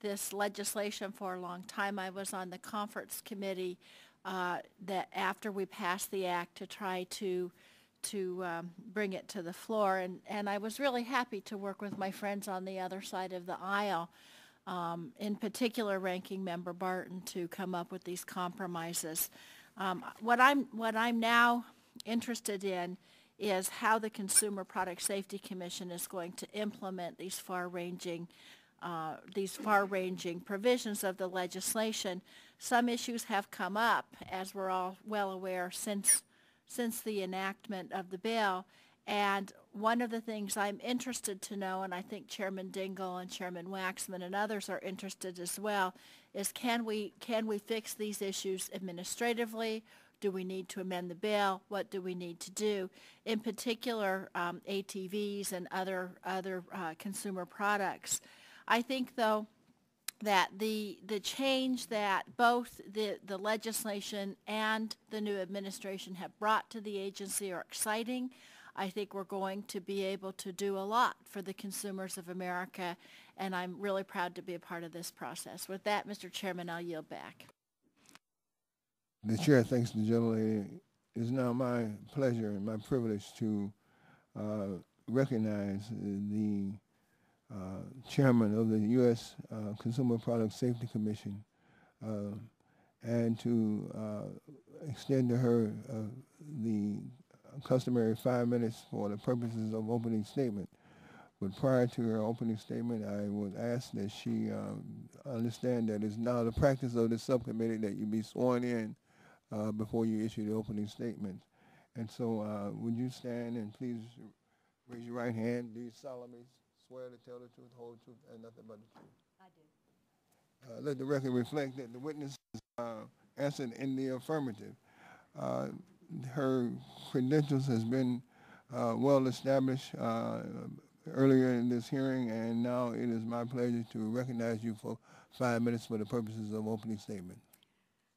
Speaker 14: this legislation for a long time. I was on the conference committee uh, that after we passed the act to try to to um, bring it to the floor, and, and I was really happy to work with my friends on the other side of the aisle um, in particular Ranking Member Barton, to come up with these compromises. Um, what I'm what I'm now interested in is how the Consumer Product Safety Commission is going to implement these far-ranging uh, these far-ranging provisions of the legislation. Some issues have come up, as we're all well aware, since since the enactment of the bill. And one of the things I'm interested to know, and I think Chairman Dingell and Chairman Waxman and others are interested as well, is can we can we fix these issues administratively? Do we need to amend the bill? What do we need to do? In particular, um, ATVs and other other uh, consumer products. I think, though, that the the change that both the the legislation and the new administration have brought to the agency are exciting. I think we're going to be able to do a lot for the consumers of America, and I'm really proud to be a part of this process. With that, Mr. Chairman, I'll yield back.
Speaker 1: The chair thanks the gentlelady. It is now my pleasure and my privilege to uh, recognize the uh, chairman of the U.S. Uh, Consumer Product Safety Commission uh, and to uh, extend to her uh, the customary five minutes for the purposes of opening statement. But prior to her opening statement, I would ask that she um, understand that it's now the practice of the subcommittee that you be sworn in uh, before you issue the opening statement. And so uh, would you stand and please raise your right hand. Do you solemnly swear to tell the truth, whole truth, and nothing but the truth?
Speaker 9: I do.
Speaker 1: Uh, let the record reflect that the witness uh, answered in the affirmative. Her credentials has been uh, well established uh, earlier in this hearing, and now it is my pleasure to recognize you for five minutes for the purposes of opening statement.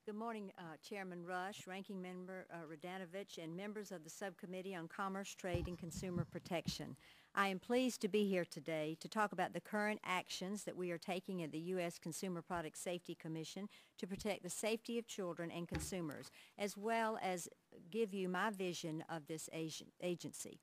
Speaker 15: Good morning, uh, Chairman Rush, Ranking Member uh, Radanovich, and members of the Subcommittee on Commerce, Trade, and Consumer Protection. I am pleased to be here today to talk about the current actions that we are taking at the U.S. Consumer Product Safety Commission to protect the safety of children and consumers, as well as give you my vision of this agency.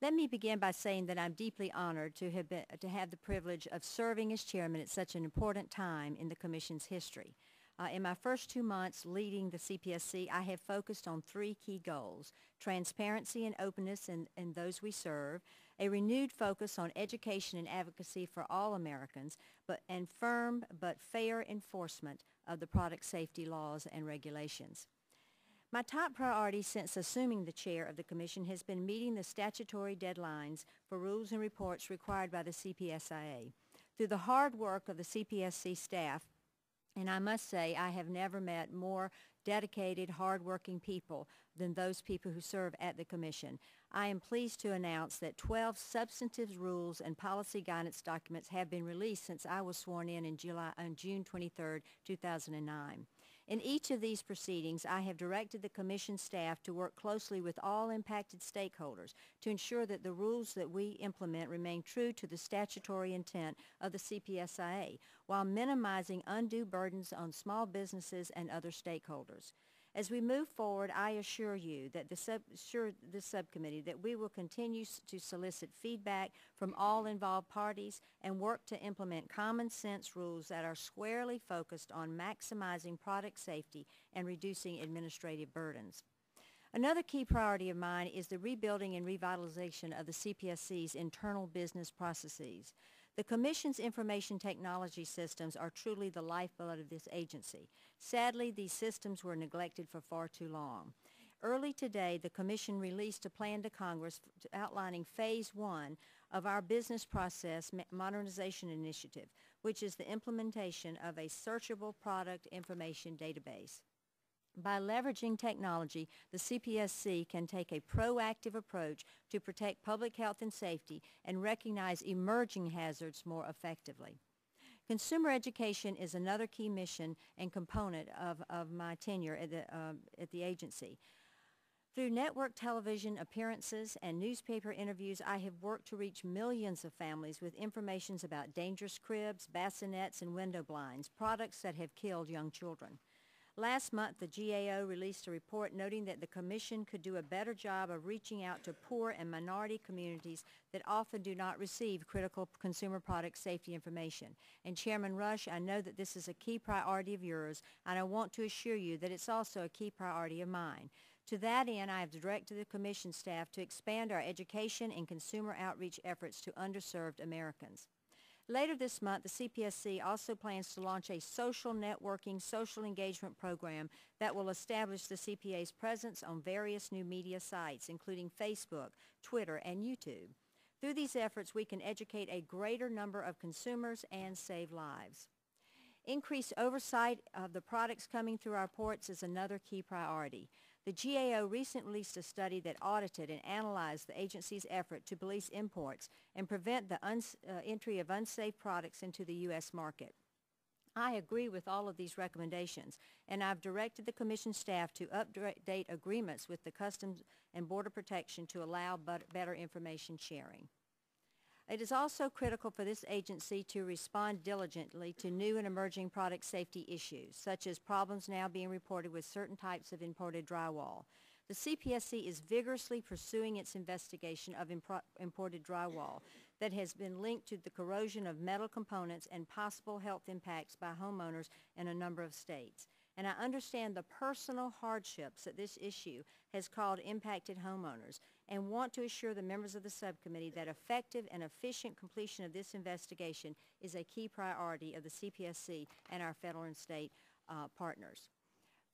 Speaker 15: Let me begin by saying that I'm deeply honored to have, been, to have the privilege of serving as chairman at such an important time in the Commission's history. Uh, in my first two months leading the CPSC, I have focused on three key goals, transparency and openness in, in those we serve, a renewed focus on education and advocacy for all Americans, but, and firm but fair enforcement of the product safety laws and regulations. My top priority since assuming the chair of the Commission has been meeting the statutory deadlines for rules and reports required by the CPSIA. Through the hard work of the CPSC staff, and I must say, I have never met more dedicated, hardworking people than those people who serve at the Commission. I am pleased to announce that 12 substantive rules and policy guidance documents have been released since I was sworn in in July, on June 23, 2009. In each of these proceedings, I have directed the Commission staff to work closely with all impacted stakeholders to ensure that the rules that we implement remain true to the statutory intent of the CPSIA while minimizing undue burdens on small businesses and other stakeholders. As we move forward, I assure you that the sub, assure the subcommittee that we will continue to solicit feedback from all involved parties and work to implement common sense rules that are squarely focused on maximizing product safety and reducing administrative burdens. Another key priority of mine is the rebuilding and revitalization of the CPSC's internal business processes. The Commission's information technology systems are truly the lifeblood of this agency. Sadly, these systems were neglected for far too long. Early today, the Commission released a plan to Congress outlining Phase 1 of our Business Process Modernization Initiative, which is the implementation of a searchable product information database. By leveraging technology, the CPSC can take a proactive approach to protect public health and safety and recognize emerging hazards more effectively. Consumer education is another key mission and component of, of my tenure at the, uh, at the agency. Through network television appearances and newspaper interviews, I have worked to reach millions of families with information about dangerous cribs, bassinets, and window blinds, products that have killed young children. Last month, the GAO released a report noting that the Commission could do a better job of reaching out to poor and minority communities that often do not receive critical consumer product safety information. And Chairman Rush, I know that this is a key priority of yours, and I want to assure you that it's also a key priority of mine. To that end, I have directed the Commission staff to expand our education and consumer outreach efforts to underserved Americans. Later this month, the CPSC also plans to launch a social networking, social engagement program that will establish the CPA's presence on various new media sites, including Facebook, Twitter, and YouTube. Through these efforts, we can educate a greater number of consumers and save lives. Increased oversight of the products coming through our ports is another key priority. The GAO recently released a study that audited and analyzed the agency's effort to police imports and prevent the uns- uh, entry of unsafe products into the U.S. market. I agree with all of these recommendations, and I've directed the Commission staff to update agreements with the Customs and Border Protection to allow better information sharing. It is also critical for this agency to respond diligently to new and emerging product safety issues, such as problems now being reported with certain types of imported drywall. The CPSC is vigorously pursuing its investigation of imported drywall that has been linked to the corrosion of metal components and possible health impacts by homeowners in a number of states. And I understand the personal hardships that this issue has called impacted homeowners and want to assure the members of the subcommittee that effective and efficient completion of this investigation is a key priority of the CPSC and our federal and state uh, partners.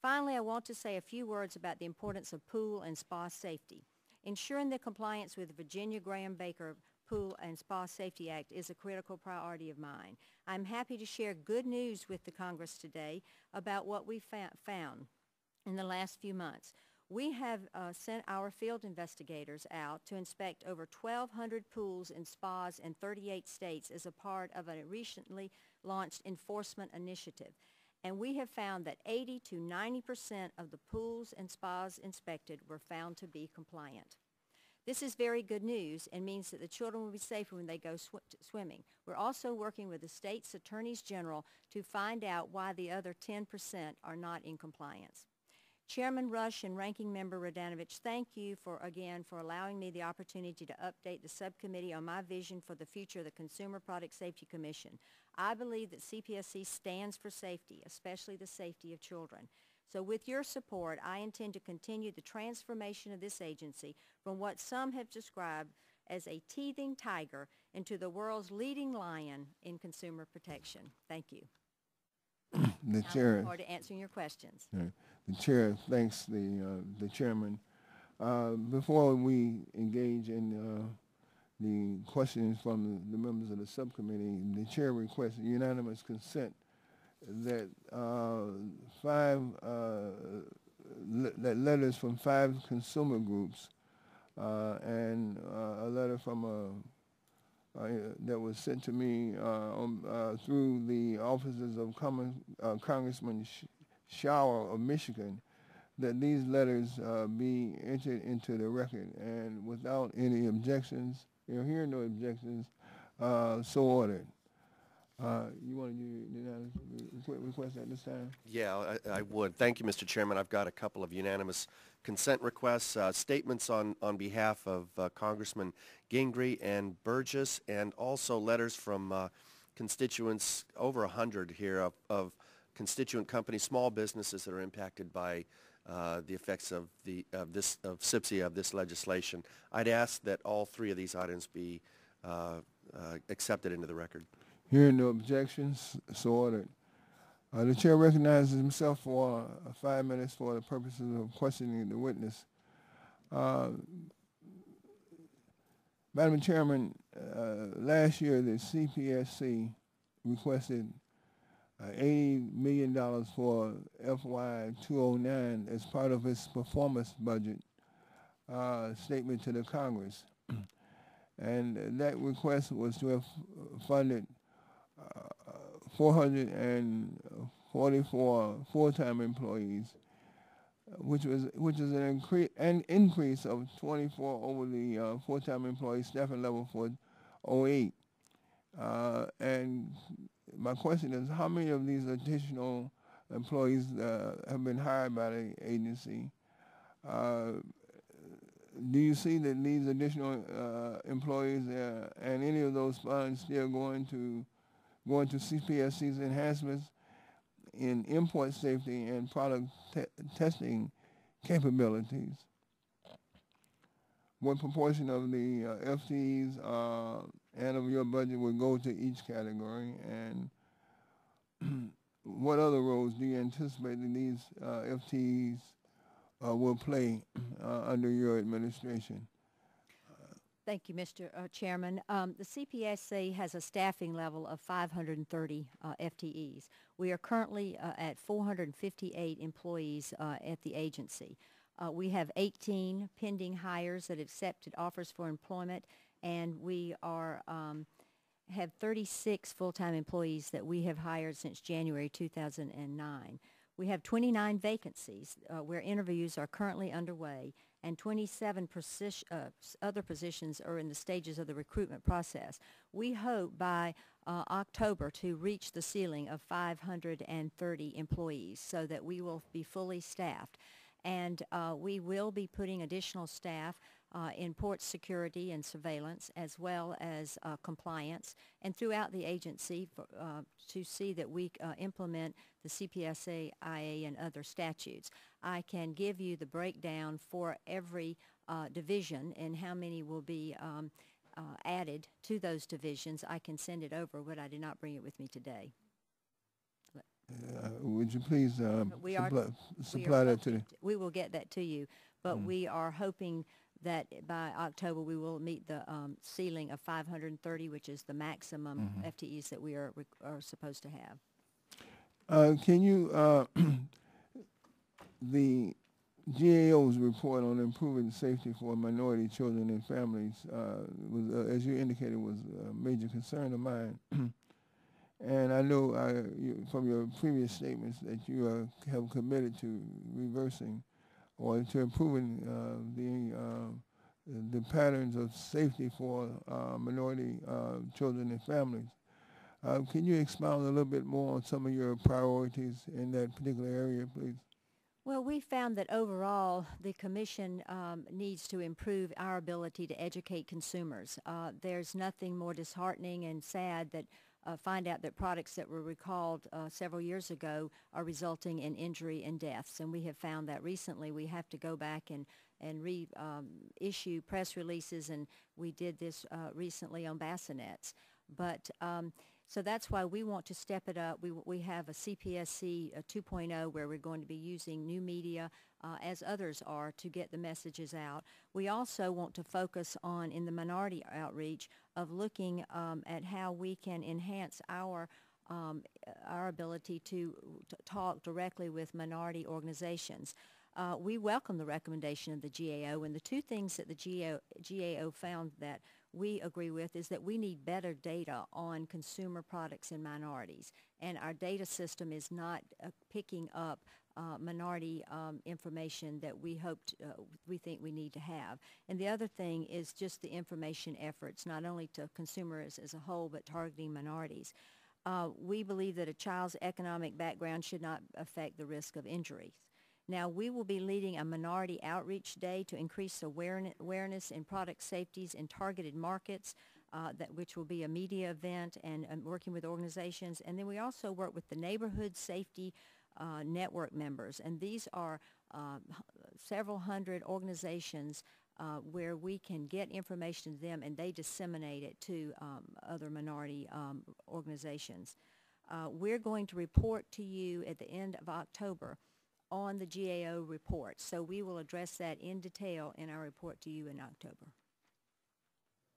Speaker 15: Finally, I want to say a few words about the importance of pool and spa safety. Ensuring the compliance with Virginia Graham Baker Pool and Spa Safety Act is a critical priority of mine. I'm happy to share good news with the Congress today about what we found in the last few months. We have uh, sent our field investigators out to inspect over 1,200 pools and spas in 38 states as a part of a recently launched enforcement initiative. And we have found that 80 to 90 percent of the pools and spas inspected were found to be compliant. This is very good news and means that the children will be safer when they go sw- swimming. We're also working with the state's attorneys general to find out why the other 10% are not in compliance. Chairman Rush and Ranking Member Radanovich, thank you for again for allowing me the opportunity to update the subcommittee on my vision for the future of the Consumer Product Safety Commission. I believe that CPSC stands for safety, especially the safety of children. So with your support, I intend to continue the transformation of this agency from what some have described as a teething tiger into the world's leading lion in consumer protection. Thank you. <clears throat>
Speaker 1: The
Speaker 15: I
Speaker 1: chair.
Speaker 15: look forward to answering your questions.
Speaker 1: The chair thanks the, uh, the chairman. Uh, Before we engage in uh, the questions from the- the members of the subcommittee, the chair requests unanimous consent that uh, five, uh, le- that letters from five consumer groups uh, and uh, a letter from a that was sent to me through the offices of Common, Congressman Sh- Schauer of Michigan, that these letters uh, be entered into the record, and without any objections, you hearing no objections, uh, so ordered. Uh, you want to request at this time?
Speaker 2: Yeah, I, I would. Thank you, Mr. Chairman. I've got a couple of unanimous consent requests, uh, statements on, on behalf of uh, Congressman Gingrey and Burgess, and also letters from uh, constituents, over a hundred here, of, of constituent companies, small businesses that are impacted by uh, the effects of the of this of CPSIA of this legislation. I'd ask that all three of these items be uh, uh, accepted into the record.
Speaker 1: Hearing no objections, so ordered. Uh, the chair recognizes himself for uh, five minutes for the purposes of questioning the witness. Uh, Madam Chairman, uh, last year the CPSC requested uh, $80 million for FY 209 as part of its performance budget uh, statement to the Congress. <clears throat> and that request was to have funded 444 full-time employees, which was which is an increase an increase of 24 over the uh, full-time employee staffing level for 08. Uh, and my question is, how many of these additional employees uh, have been hired by the agency? Uh, do you see that these additional uh, employees uh, and any of those funds still going to going to CPSC's enhancements in import safety and product te- testing capabilities? What proportion of the uh, FTEs uh, and of your budget would go to each category? And <clears throat> what other roles do you anticipate that these uh, FTEs uh, will play uh, under your administration?
Speaker 15: Thank you, Mr. uh, Chairman. Um, the CPSC has a staffing level of 530 uh, FTEs. We are currently uh, at 458 employees uh, at the agency. Uh, we have 18 pending hires that have accepted offers for employment, and we are um, have 36 full-time employees that we have hired since January 2009. We have 29 vacancies uh, where interviews are currently underway, and 27 position, uh, other positions are in the stages of the recruitment process. We hope by uh, October to reach the ceiling of 530 employees so that we will be fully staffed. And uh, we will be putting additional staff uh, in port security and surveillance as well as uh, compliance and throughout the agency for, uh, to see that we uh, implement the CPSA, IA, and other statutes. I can give you the breakdown for every uh, division and how many will be um, uh, added to those divisions. I can send it over, but I did not bring it with me today.
Speaker 1: Uh, would you please uh,
Speaker 15: we are-
Speaker 1: supply,
Speaker 15: We
Speaker 1: that to the
Speaker 15: We will get that to you, but
Speaker 1: Mm.
Speaker 15: we are hoping that by October, we will meet the um, ceiling of 530, which is the maximum
Speaker 1: Mhm.
Speaker 15: FTEs that we are, are supposed to have.
Speaker 1: Uh, can you, uh, <clears throat> the GAO's report on improving safety for minority children and families uh, was, uh, as you indicated, was a major concern of mine. <clears throat> and I know uh, you, from your previous statements that you uh, have committed to reversing or to improving uh, the uh, the patterns of safety for uh, minority children and families. Can you expound a little bit more on some of your priorities in that particular area, please?
Speaker 15: Well, we found that overall, the commission um, needs to improve our ability to educate consumers. Uh, there's nothing more disheartening and sad that uh, find out that products that were recalled uh, several years ago are resulting in injury and deaths. And we have found that recently we have to go back and, and reissue press releases, and we did this uh, recently on bassinets. But um, so that's why we want to step it up. We, we have a CPSC uh, 2.0 where we're going to be using new media uh, as others are to get the messages out. We also want to focus on, in the minority outreach, of looking um, at how we can enhance our um, our ability to, talk directly with minority organizations. Uh, we welcome the recommendation of the GAO, and the two things that the GAO, GAO found that we agree with is that we need better data on consumer products and minorities, and our data system is not uh, picking up uh, minority um, information that we hoped, uh, we think we need to have. And the other thing is just the information efforts, not only to consumers as a whole, but targeting minorities. Uh, we believe that a child's economic background should not affect the risk of injuries. Now, we will be leading a minority outreach day to increase awareness, in product safeties in targeted markets, uh, that, which will be a media event and um, working with organizations. And then we also work with the neighborhood safety uh, network members. And these are uh, several hundred organizations uh, where we can get information to them and they disseminate it to um, other minority um, organizations. Uh, we're going to report to you at the end of October on the GAO report. So we will address that in detail in our report to you in October.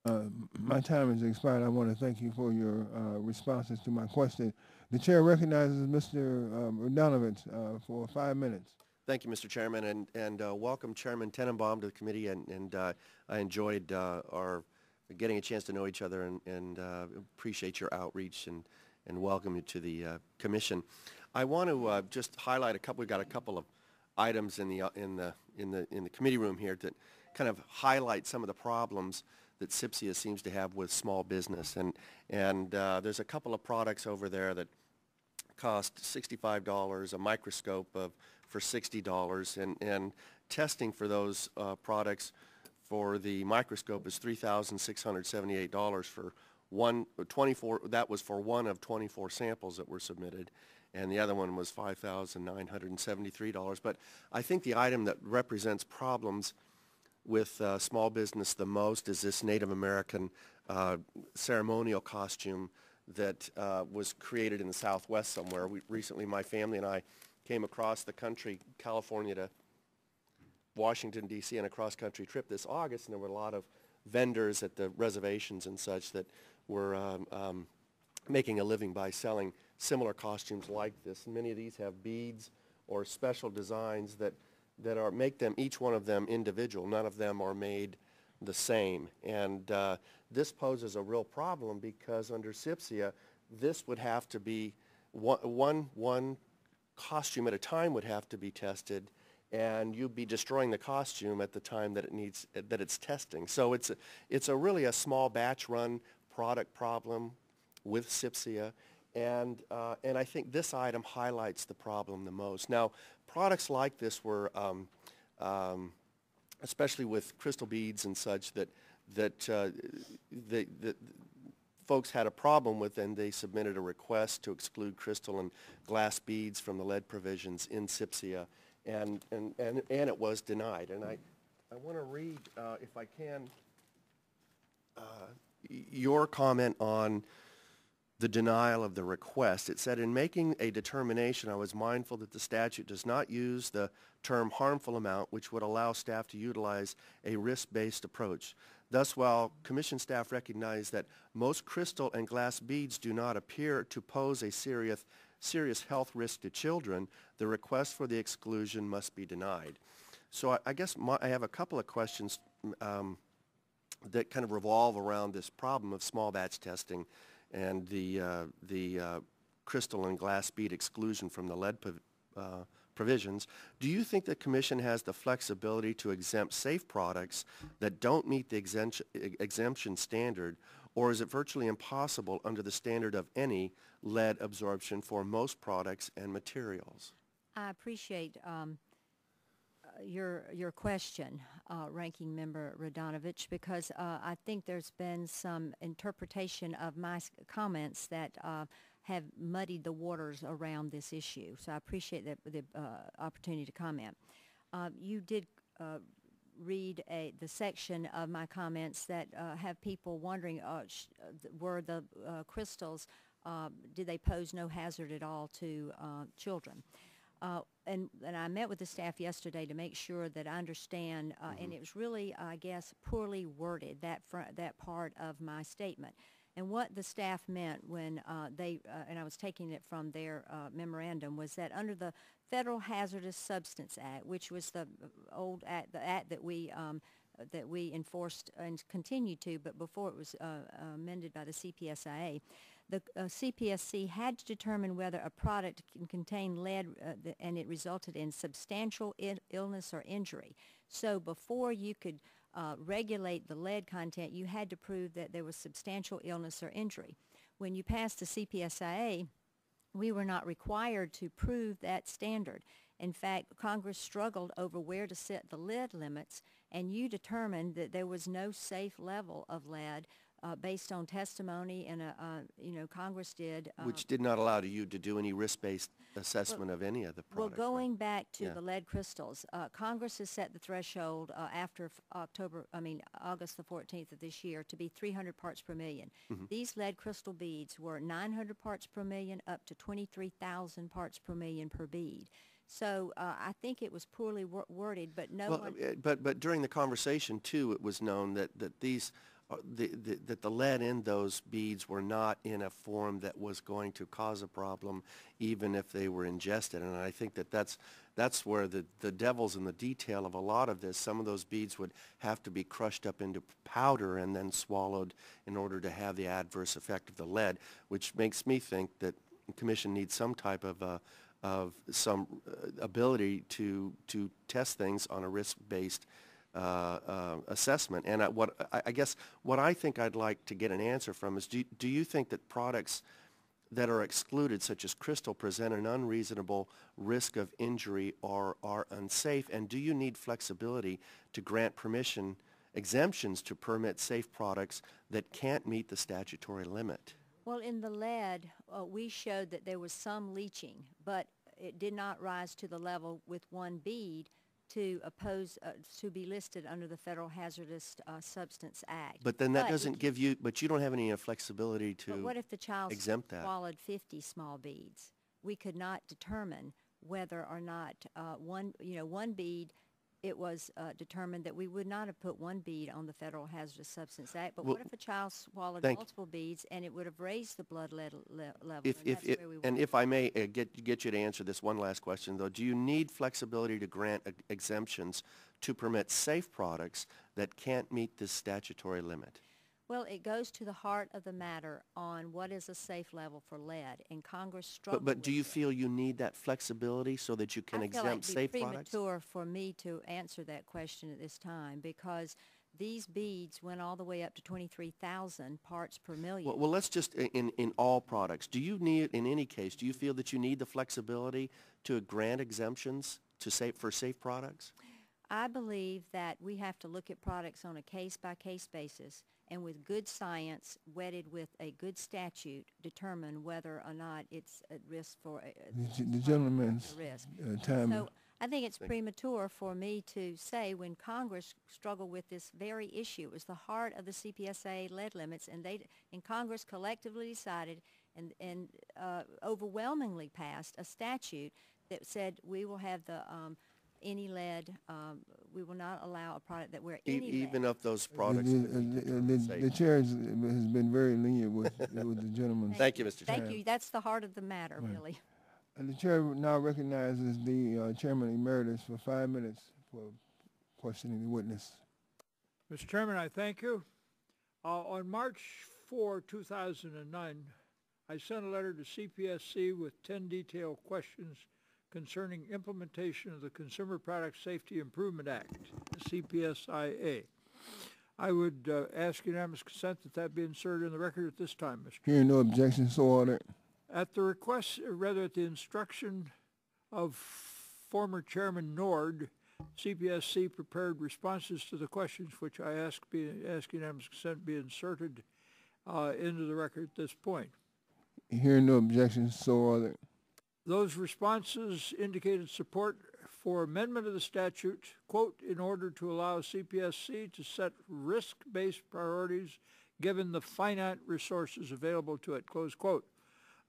Speaker 1: Uh, My time has expired. I want to thank you for your uh, responses to my question. The chair recognizes Mr. um, Radanovich uh, for five minutes.
Speaker 2: Thank you, Mr. Chairman, and, and uh, welcome Chairman Tenenbaum to the committee, and, and uh, I enjoyed uh, our getting a chance to know each other and, and uh, appreciate your outreach and, and welcome you to the uh, commission. I want to uh, just highlight a couple, we've got a couple of items in the, uh, in the, in the, in the committee room here that kind of highlight some of the problems that CPSIA seems to have with small business. And, and uh, there's a couple of products over there that cost $65, a microscope of, for $60, and, and testing for those uh, products for the microscope is $3,678 for one, 24, that was for one of 24 samples that were submitted. And the other one was $5,973. But I think the item that represents problems with uh, small business the most is this Native American uh, ceremonial costume that uh, was created in the Southwest somewhere. We, recently, my family and I came across the country, California to Washington, D.C. on a cross-country trip this August, and there were a lot of vendors at the reservations and such that were um, um, making a living by selling similar costumes like this. Many of these have beads or special designs that, that are, make them, each one of them individual. None of them are made the same. And uh, this poses a real problem because under CPSIA, this would have to be, one, one, one costume at a time would have to be tested and you'd be destroying the costume at the time that it needs that it's testing. So it's a, it's a really a small batch run product problem with CPSIA, and uh, and I think this item highlights the problem the most. Now, products like this were, um, um, especially with crystal beads and such, that that uh, the, the folks had a problem with, and they submitted a request to exclude crystal and glass beads from the lead provisions in CPSIA and, and, and, and it was denied. And I, I want to read, uh, if I can, uh, your comment on the denial of the request. It said, in making a determination, I was mindful that the statute does not use the term harmful amount, which would allow staff to utilize a risk-based approach. Thus, while commission staff recognize that most crystal and glass beads do not appear to pose a serious serious health risk to children, the request for the exclusion must be denied. So I, I guess my, I have a couple of questions um, that kind of revolve around this problem of small batch testing and the, uh, the uh, crystal and glass bead exclusion from the lead uh, provisions. Do you think the Commission has the flexibility to exempt safe products that don't meet the exemption, exemption standard or is it virtually impossible under the standard of any lead absorption for most products and materials?
Speaker 15: I appreciate um, your your question, uh, Ranking Member Radanovich, because uh, I think there's been some interpretation of my comments that uh, have muddied the waters around this issue. So I appreciate the, the uh, opportunity to comment. Uh, you did read a, the section of my comments that uh, have people wondering, uh, uh were the uh, crystals, uh, did they pose no hazard at all to children? And, and I met with the staff yesterday to make sure that I understand, mm-hmm. and it was really, I guess, poorly worded, that, fr- that part of my statement. And what the staff meant when uh, they, uh, and I was taking it from their uh, memorandum, was that under the Federal Hazardous Substance Act, which was the old act, the act that we um, that we enforced and continued to, but before it was uh, amended by the CPSIA, the uh, CPSC had to determine whether a product can contain lead uh, and it resulted in substantial Il- illness or injury. So before you could uh, regulate the lead content, you had to prove that there was substantial illness or injury. When you passed the CPSIA, we were not required to prove that standard. In fact, Congress struggled over where to set the lead limits, and you determined that there was no safe level of lead uh, based on testimony and, uh, uh, you know, Congress did. Uh,
Speaker 2: Which did not allow you to do any risk-based assessment well, of any of the products.
Speaker 15: Well, going
Speaker 2: right?
Speaker 15: back to
Speaker 2: yeah.
Speaker 15: the lead crystals, uh, Congress has set the threshold uh, after October, I mean, August the 14th of this year to be 300 parts per 1000000 mm-hmm. These lead crystal beads were 900 parts per million up to 23,000 parts per million per bead. So uh, I think it was poorly wor- worded, but no
Speaker 2: well,
Speaker 15: one...
Speaker 2: But, but during the conversation, too, it was known that, that these uh, the, that the lead in those beads were not in a form that was going to cause a problem even if they were ingested. And I think that that's, that's where the, the devil's in the detail of a lot of this. Some of those beads would have to be crushed up into powder and then swallowed in order to have the adverse effect of the lead, which makes me think that the commission needs some type of, uh, of some uh, ability to, to test things on a risk-based uh, uh, assessment. And I, what I, I, guess what I think I'd like to get an answer from is, do, do you think that products that are excluded, such as crystal, present an unreasonable risk of injury or are unsafe? And do you need flexibility to grant permission exemptions to permit safe products that can't meet the statutory limit?
Speaker 15: Well, in the lead, uh, we showed that there was some leaching, but it did not rise to the level with one bead to oppose, uh, to be listed under the Federal Hazardous uh, Substance Act.
Speaker 2: But then that
Speaker 15: But
Speaker 2: doesn't give you, but you don't have any uh, flexibility
Speaker 15: But
Speaker 2: to
Speaker 15: what if the child
Speaker 2: exempt that.
Speaker 15: swallowed 50 small beads? We could not determine whether or not uh, one, you know, one bead, it was uh, determined that we would not have put one bead on the Federal Hazardous Substance Act. But
Speaker 2: Well,
Speaker 15: what if a child swallowed multiple beads and it would have raised the blood lead le- level?
Speaker 2: If,
Speaker 15: and
Speaker 2: if, if, and if I may uh, get, get you to answer this one last question, though, do you need flexibility to grant ex- exemptions to permit safe products that can't meet this statutory limit?
Speaker 15: Well, it goes to the heart of the matter on what is a safe level for lead, and Congress struggled
Speaker 2: But, but do you
Speaker 15: it.
Speaker 2: feel you need that flexibility so that you can
Speaker 15: I feel like it'd
Speaker 2: safe
Speaker 15: be
Speaker 2: products?
Speaker 15: premature for me to answer that question at this time because these beads went all the way up to 23,000 parts per million.
Speaker 2: Well, well, let's just, in, in all products, do you need, in any case, do you feel that you need the flexibility to grant exemptions to safe, for safe products?
Speaker 15: I believe that we have to look at products on a case-by-case basis and with good science, wedded with a good statute, determine whether or not it's at risk for a,
Speaker 1: The the gentleman's
Speaker 15: a risk.
Speaker 1: uh, time.
Speaker 15: So I think it's
Speaker 2: Thank
Speaker 15: premature for me to say when Congress struggled with this very issue, it was the heart of the CPSA lead limits, and they, and Congress collectively decided and, and uh, overwhelmingly passed a statute that said we will have the, um, any lead, um, we will not allow a product that where
Speaker 2: E-
Speaker 15: any lead.
Speaker 2: Even of those products?
Speaker 1: The,
Speaker 2: that we
Speaker 1: the-
Speaker 2: deem
Speaker 1: the-
Speaker 2: safe?
Speaker 1: the chair has, has been very lenient with, <laughs> with the gentleman.
Speaker 2: Thank you, Mr.
Speaker 15: Chair.
Speaker 2: Thank
Speaker 15: you. That's the heart of the matter,
Speaker 1: Right.
Speaker 15: really.
Speaker 1: And the chair now recognizes the uh, chairman emeritus for five minutes for questioning the witness.
Speaker 5: Mr. Chairman, I thank you. Uh, on March 4, 2009, I sent a letter to CPSC with 10 detailed questions concerning implementation of the Consumer Product Safety Improvement Act, CPSIA. I would uh, ask unanimous consent that that be inserted in the record at this time, Mr.
Speaker 1: Hearing no objections, so ordered.
Speaker 5: At the request, or rather at the instruction of former Chairman Nord, CPSC prepared responses to the questions which I ask be, ask unanimous consent be inserted uh, into the record at this point.
Speaker 1: Hearing no objections, so ordered.
Speaker 5: Those responses indicated support for amendment of the statute, quote, in order to allow CPSC to set risk-based priorities given the finite resources available to it, close quote.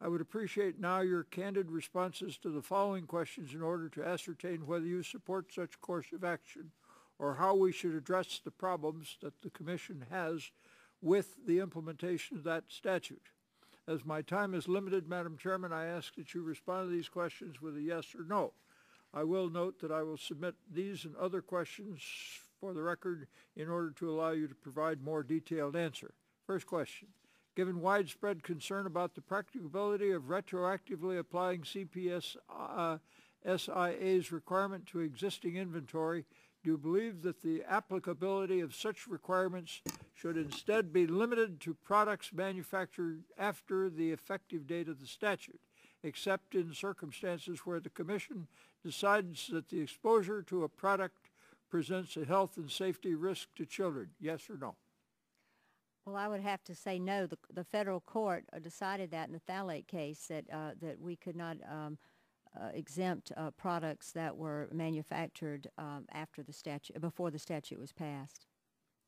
Speaker 5: I would appreciate now your candid responses to the following questions in order to ascertain whether you support such course of action or how we should address the problems that the Commission has with the implementation of that statute. As my time is limited, Madam Chairman, I ask that you respond to these questions with a yes or no. I will note that I will submit these and other questions for the record in order to allow you to provide more detailed answer. First question. Given widespread concern about the practicability of retroactively applying CPS uh, SIA's requirement to existing inventory, do you believe that the applicability of such requirements should instead be limited to products manufactured after the effective date of the statute, except in circumstances where the Commission decides that the exposure to a product presents a health and safety risk to children? Yes or no?
Speaker 15: Well, I would have to say no. The, the federal court uh, decided that in the phthalate case that, uh, that we could not um, uh, exempt uh, products that were manufactured um, after the statute, before the statute was passed.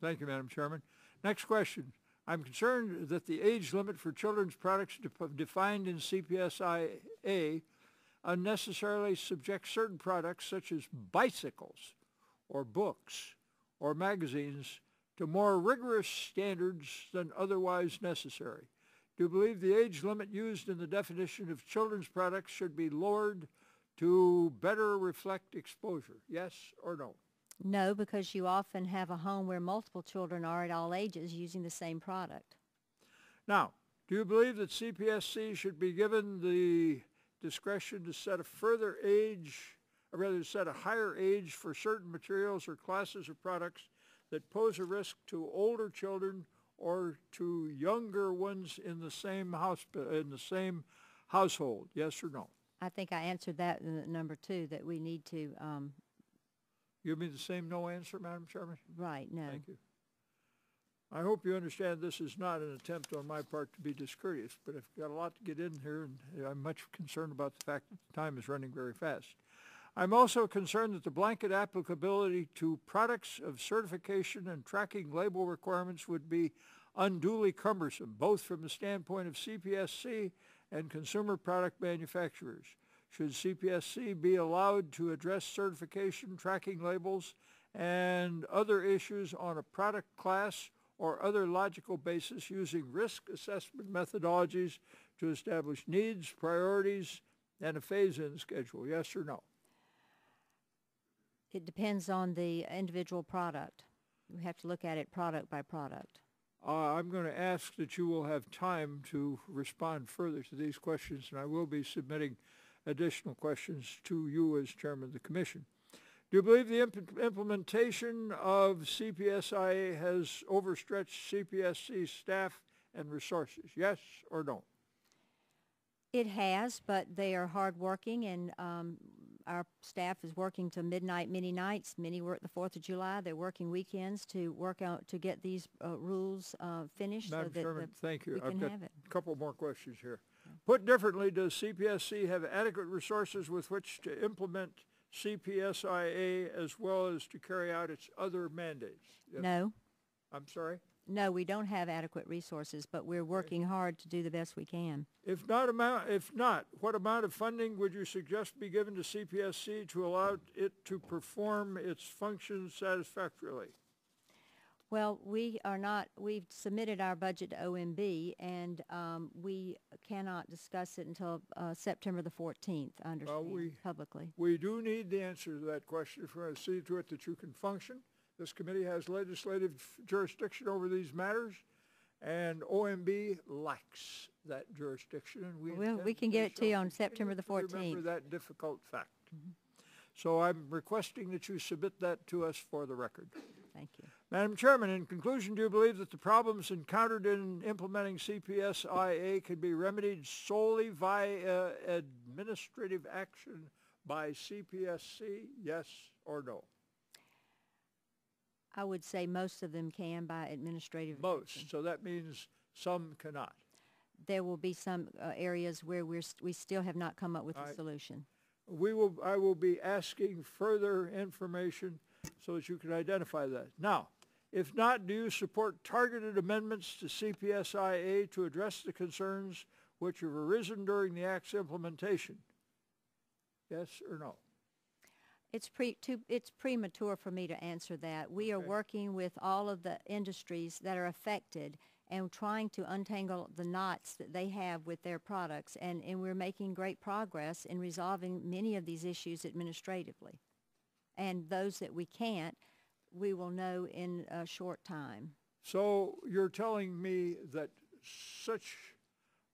Speaker 5: Thank you, Madam Chairman. Next question. I'm concerned that the age limit for children's products de- defined in CPSIA unnecessarily subjects certain products such as bicycles or books or magazines to more rigorous standards than otherwise necessary. Do you believe the age limit used in the definition of children's products should be lowered to better reflect exposure? Yes or no?
Speaker 15: No, because you often have a home where multiple children are at all ages using the same product.
Speaker 5: Now, do you believe that CPSC should be given the discretion to set a further age, or rather to set a higher age for certain materials or classes of products that pose a risk to older children or to younger ones in the same house, in the same household? Yes or no?
Speaker 15: I think I answered that in number two, that we need to, um,
Speaker 5: Give me the same no answer, Madam Chairman?
Speaker 15: right, no.
Speaker 5: Thank you. I hope you understand this is not an attempt on my part to be discourteous, but I've got a lot to get in here, and I'm much concerned about the fact that time is running very fast. I'm also concerned that the blanket applicability to products of certification and tracking label requirements would be unduly cumbersome, both from the standpoint of CPSC and consumer product manufacturers. Should CPSC be allowed to address certification, tracking labels, and other issues on a product class or other logical basis using risk assessment methodologies to establish needs, priorities, and a phase-in schedule, yes or no?
Speaker 15: It depends on the individual product. We have to look at it product by product.
Speaker 5: Uh, I'm going to ask that you will have time to respond further to these questions, and I will be submitting additional questions to you as chairman of the commission. Do you believe the imp- implementation of CPSIA has overstretched CPSC staff and resources? Yes or no?
Speaker 15: It has, but they are hardworking, and um, our staff is working to midnight, many nights. Many work the Fourth of July. They're working weekends to work out to get these uh, rules uh, finished
Speaker 5: Madam
Speaker 15: so that
Speaker 5: Chairman, thank you. I've
Speaker 15: can
Speaker 5: got
Speaker 15: have it.
Speaker 5: a couple more questions here. Put differently, does CPSC have adequate resources with which to implement CPSIA as well as to carry out its other mandates? Yes.
Speaker 15: No,
Speaker 5: I'm sorry?
Speaker 15: no, we don't have adequate resources, but we're working hard to do the best we can.
Speaker 5: If not amount, if not, what amount of funding would you suggest be given to CPSC to allow it to perform its functions satisfactorily?
Speaker 15: Well, we are not, we've submitted our budget to OMB, and um, we cannot discuss it until uh, September the 14th, I understand,
Speaker 5: we-
Speaker 15: publicly.
Speaker 5: We do need the answer to that question if we're going to see to it that you can function. This committee has legislative jurisdiction over these matters, and OMB lacks that jurisdiction, and we
Speaker 15: Well, we can get it to you on September the
Speaker 5: Remember
Speaker 15: 14th.
Speaker 5: that difficult fact. So I'm requesting that you submit that to us for the record.
Speaker 15: Thank you.
Speaker 5: Madam Chairman, in conclusion, do you believe that the problems encountered in implementing CPSIA can be remedied solely via administrative action by CPSC, yes or no?
Speaker 15: I would say most of them can by administrative action.
Speaker 5: Most, so that means some cannot.
Speaker 15: There will be some uh, areas where we're, st- we still have not come up with a
Speaker 5: I-
Speaker 15: solution.
Speaker 5: We will, I will be asking further information so that you can identify that. Now, if not, do you support targeted amendments to CPSIA to address the concerns which have arisen during the Act's implementation? Yes or no?
Speaker 15: It's pre, too, it's premature for me to answer that. We are working with all of the industries that are affected and trying to untangle the knots that they have with their products. And, and we're making great progress in resolving many of these issues administratively. And those that we can't, we will know in a short time.
Speaker 5: So you're telling me that such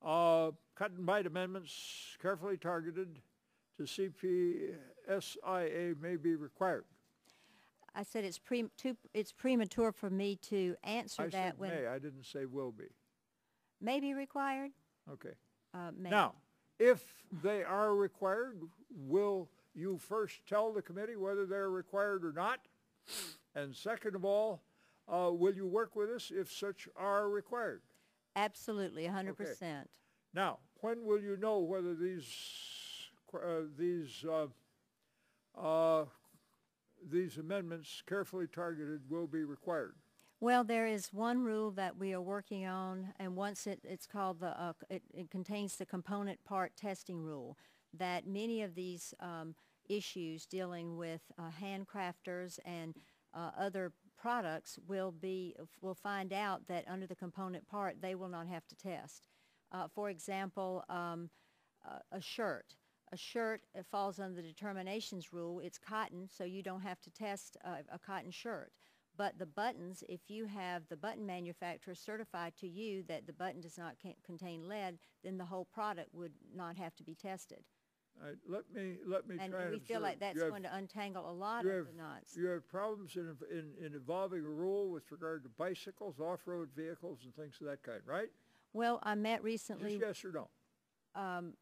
Speaker 5: uh, cut and bite amendments carefully targeted to CPSIA may be required?
Speaker 15: I said it's pre, too, it's premature for me to answer
Speaker 5: I
Speaker 15: that when
Speaker 5: may, I didn't say will be.
Speaker 15: may be required.
Speaker 5: Okay.
Speaker 15: Uh.
Speaker 5: Now, if they are required, will you first tell the committee whether they're required or not? And second of all, uh, will you work with us if such are required?
Speaker 15: Absolutely, a hundred percent.
Speaker 5: Now, when will you know whether these, uh, these, uh, uh, these amendments carefully targeted will be required?
Speaker 15: Well, there is one rule that we are working on, and once it, it's called the, uh, it, it contains the component part testing rule, that many of these um, issues dealing with uh, handcrafters and uh, other products will be, will find out that under the component part, they will not have to test. Uh, for example, um, uh, a shirt. A shirt falls under the determinations rule. It's cotton, so you don't have to test uh, a cotton shirt. But the buttons, if you have the button manufacturer certify to you that the button does not contain lead, then the whole product would not have to be tested.
Speaker 5: Right, let me, let me
Speaker 15: And
Speaker 5: try and
Speaker 15: we feel like that's
Speaker 5: have-
Speaker 15: going to untangle a lot of
Speaker 5: have-
Speaker 15: the knots.
Speaker 5: You have problems in, in, in evolving a rule with regard to bicycles, off-road vehicles, and things of that kind, right?
Speaker 15: Well, I met
Speaker 5: Just
Speaker 15: recently,
Speaker 5: yes or no?
Speaker 15: um,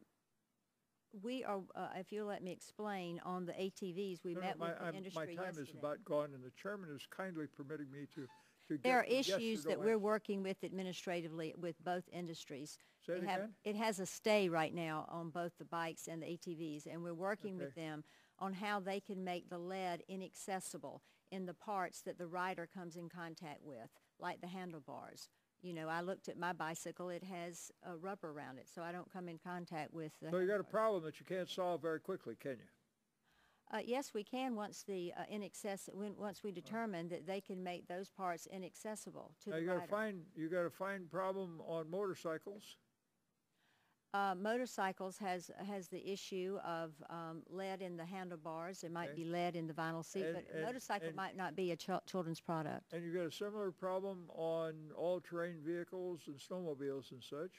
Speaker 15: we are, uh, if you'll let me explain, on the ATVs, we
Speaker 5: No, no,
Speaker 15: met
Speaker 5: my-
Speaker 15: with the
Speaker 5: I'm-
Speaker 15: industry
Speaker 5: My time is about gone, and the chairman is kindly permitting me to
Speaker 15: There are
Speaker 5: from yes or
Speaker 15: issues that we're working with administratively with both industries.
Speaker 5: Say it
Speaker 15: have-
Speaker 5: again?
Speaker 15: It has a stay right now on both the bikes and the ATVs, and we're working with them on how they can make the lead inaccessible in the parts that the rider comes in contact with, like the handlebars. You know, I looked at my bicycle, it has a rubber around it, so I don't come in contact with the
Speaker 5: So you got a problem that you can't solve very quickly, can you?
Speaker 15: Uh, yes, we can once the uh, inaccess, when, once we determine that they can make those parts inaccessible to
Speaker 5: Now,
Speaker 15: the
Speaker 5: you gotta
Speaker 15: rider.
Speaker 5: find, you gotta find problem on motorcycles.
Speaker 15: Uh, motorcycles has, has the issue of um, lead in the handlebars. There might be lead in the vinyl seat,
Speaker 5: And-
Speaker 15: but a
Speaker 5: and-
Speaker 15: motorcycle might not be a chil- children's product.
Speaker 5: And you've got a similar problem on all-terrain vehicles and snowmobiles and such.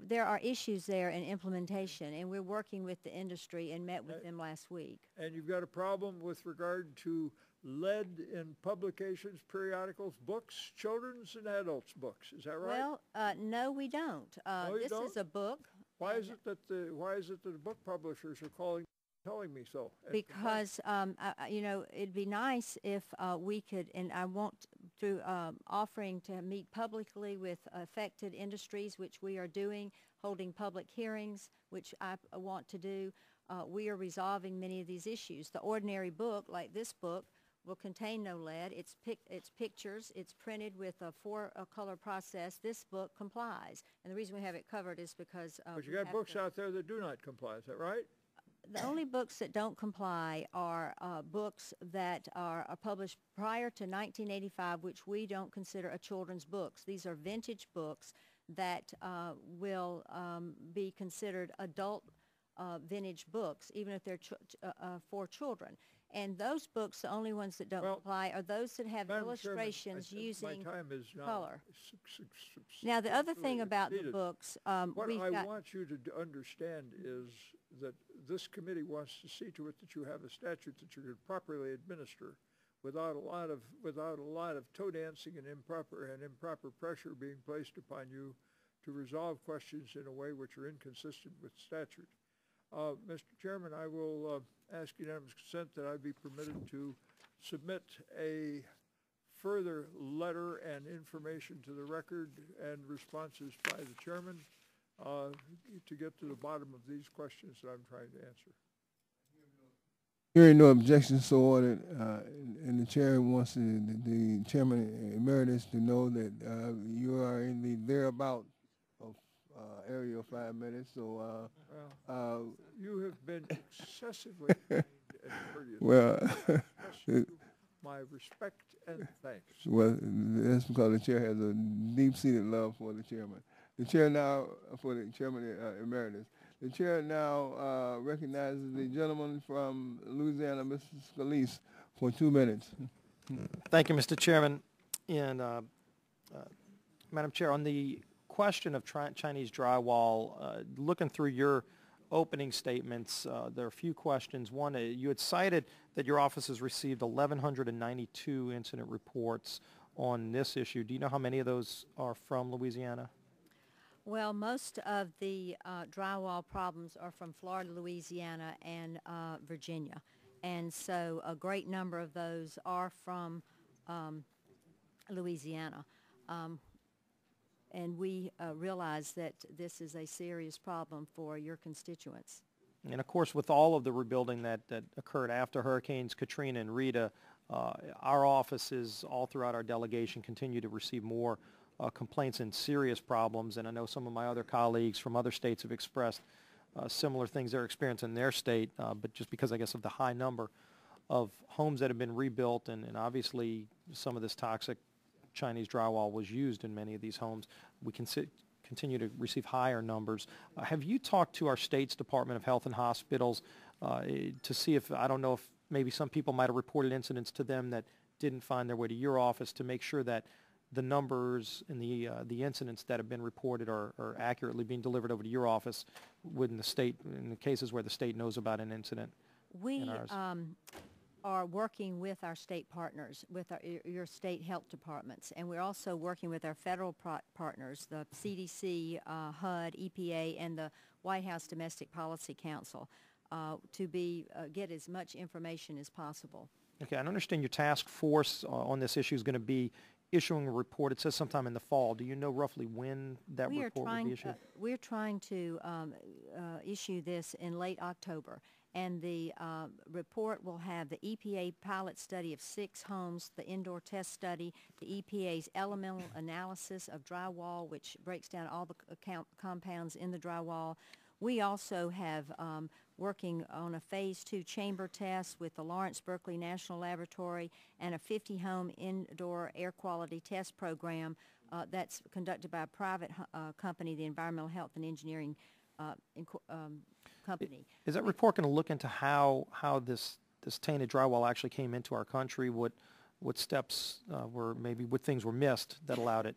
Speaker 15: There are issues there in implementation, and we're working with the industry and met with
Speaker 5: Uh,
Speaker 15: them last week.
Speaker 5: And you've got a problem with regard to lead in publications, periodicals, books, children's and adults' books. Is that right?
Speaker 15: Well, uh, no, we don't. Uh,
Speaker 5: No, you
Speaker 15: this is
Speaker 5: don't?
Speaker 15: a book
Speaker 5: Why is it that the, why is it that the book publishers are calling, telling me so? at the time?
Speaker 15: because um, I, I- you know it'd be nice if uh, we could, and I want through um, offering to meet publicly with affected industries, which we are doing, holding public hearings, which I want to do. Uh, we are resolving many of these issues. The ordinary book, like this book, will contain no lead. It's pic- it's pictures. It's printed with a four uh, color process. This book complies, and the reason we have it covered is because uh,
Speaker 5: But you got books out there that do not comply, is that right?
Speaker 15: The only books that don't comply are uh, books that are, are published prior to 1985, which we don't consider a children's books. These are vintage books that uh, will um, be considered adult uh, vintage books, even if they're ch- uh, uh, for children. And those books, the only ones that don't
Speaker 5: Well,
Speaker 15: comply are those that have
Speaker 5: Madam Chairman,
Speaker 15: illustrations
Speaker 5: think
Speaker 15: using
Speaker 5: My time is
Speaker 15: color. Now, the other thing about the books, um,
Speaker 5: What I
Speaker 15: got,
Speaker 5: want you to d- understand is that this committee wants to see to it that you have a statute that you can properly administer without a lot of, without a lot of toe dancing and improper, and improper pressure being placed upon you to resolve questions in a way which are inconsistent with statute. Uh, Mr. Chairman, I will, uh, ask unanimous consent that I be permitted to submit a further letter and information to the record and responses by the chairman uh, to get to the bottom of these questions that I'm trying to answer.
Speaker 1: Hearing no objections, so ordered, uh, and the chair wants the, the chairman emeritus to know that, uh, you are in the thereabout of, uh, area of five minutes, so, uh,
Speaker 5: Well,
Speaker 1: uh,
Speaker 5: you have been <laughs> excessively kind and courteous.
Speaker 1: well,
Speaker 5: My respect and thanks. <laughs>
Speaker 1: well, that's because the chair has a deep-seated love for the chairman. The chair now, for the chairman uh, emeritus, the chair now, uh, recognizes the gentleman from Louisiana, Mr. Scalise, for two minutes.
Speaker 8: Thank you, Mr. Chairman. And, uh, uh, Madam Chair, on the question of Chinese drywall, uh, looking through your opening statements, uh, there are a few questions. One, you had cited that your office has received 1,192 incident reports on this issue. Do you know how many of those are from Louisiana?
Speaker 15: Well, most of the uh, drywall problems are from Florida, Louisiana, and uh, Virginia. And so a great number of those are from um, Louisiana. Um, and we uh, realize that this is a serious problem for your constituents.
Speaker 8: And of course, with all of the rebuilding that, that occurred after Hurricanes Katrina and Rita, uh, our offices all throughout our delegation continue to receive more uh, complaints and serious problems. And I know some of my other colleagues from other states have expressed uh, similar things they're experiencing in their state, uh, but just because I guess of the high number of homes that have been rebuilt and, and obviously some of this toxic Chinese drywall was used in many of these homes, we can sit, continue to receive higher numbers. Uh, have you talked to our state's Department of Health and Hospitals uh, to see if, I don't know if maybe some people might have reported incidents to them that didn't find their way to your office to make sure that the numbers and the, uh, the incidents that have been reported are, are accurately being delivered over to your office when the state, in the cases where the state knows about an incident?
Speaker 15: We um, are working with our state partners, with our, your- state health departments, and we're also working with our federal pro- partners, the CDC, uh, HUD, EPA, and the White House Domestic Policy Council, uh, to be, uh, get as much information as possible.
Speaker 8: Okay, I understand your task force uh, on this issue is going to be issuing a report. It says sometime in the fall. Do you know roughly when that
Speaker 15: We
Speaker 8: report will be
Speaker 15: uh,
Speaker 8: issued?
Speaker 15: we're trying to um, uh, issue this in late October. And the uh, report will have the EPA pilot study of six homes, the indoor test study, the EPA's elemental analysis of drywall, which breaks down all the account compounds in the drywall. We also have um, working on a phase two chamber test with the Lawrence Berkeley National Laboratory and a 50-home indoor air quality test program uh, that's conducted by a private uh, company, the Environmental Health and Engineering uh, um, Company.
Speaker 8: Is that report going to look into how, how this, this tainted drywall actually came into our country? What, what steps uh, were, maybe what things were missed that allowed it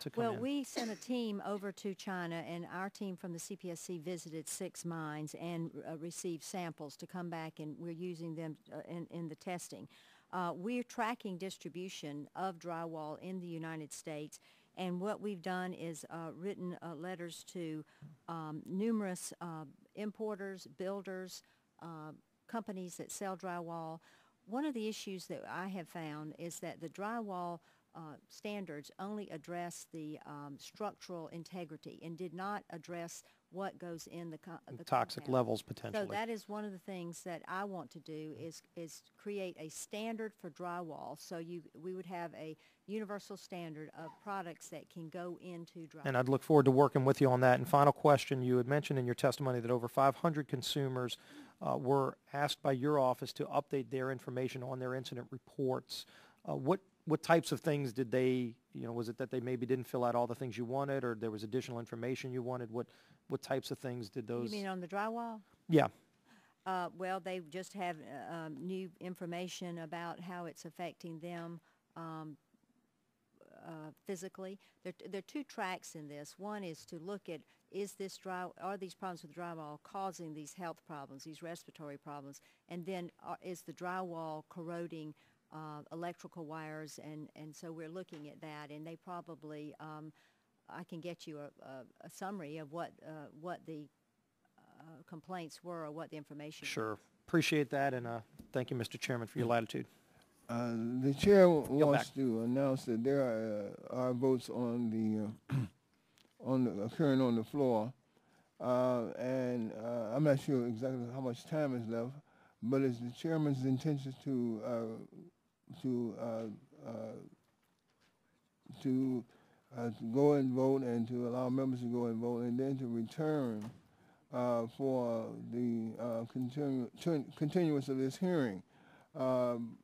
Speaker 8: to come
Speaker 15: Well,
Speaker 8: in?
Speaker 15: we sent a team over to China, and our team from the CPSC visited six mines and uh, received samples to come back, and we're using them uh, in, in the testing. Uh, we're tracking distribution of drywall in the United States, and what we've done is uh, written uh, letters to um, numerous uh, importers, builders, uh, companies that sell drywall. One of the issues that I have found is that the drywall uh, standards only address the um, structural integrity and did not address what goes in the, co- the
Speaker 8: Toxic
Speaker 15: compound.
Speaker 8: levels potentially.
Speaker 15: So that is one of the things that I want to do is, is create a standard for drywall. So you, we would have a universal standard of products that can go into drywall.
Speaker 8: And I'd look forward to working with you on that. And final question, you had mentioned in your testimony that over 500 consumers uh, were asked by your office to update their information on their incident reports. Uh, What, what types of things did they, you know, was it that they maybe didn't fill out all the things you wanted, or there was additional information you wanted? What, what types of things did those?
Speaker 15: You mean on the drywall?
Speaker 8: Yeah,
Speaker 15: Uh, well, they just have uh, um, new information about how it's affecting them um, uh, physically. There, there are two tracks in this. One is to look at is this dry, are these problems with drywall causing these health problems, these respiratory problems, and then uh, is the drywall corroding uh, electrical wires, and, and so we're looking at that, and they probably, um, I can get you a, a, a summary of what, uh, what the uh, complaints were or what the information. was.
Speaker 8: sure. Appreciate that, and uh, thank you, Mr. Chairman, for your latitude.
Speaker 1: Uh, The chair w-
Speaker 8: Yield
Speaker 1: wants to announce that there are, uh, are votes on the, uh, <clears throat> on, the- occurring on the floor. Uh, And uh, I'm not sure exactly how much time is left, but it's the chairman's intention to, uh, to, uh, uh, to uh, to go and vote and to allow members to go and vote and then to return uh, for the continu- continuance of this hearing. Um,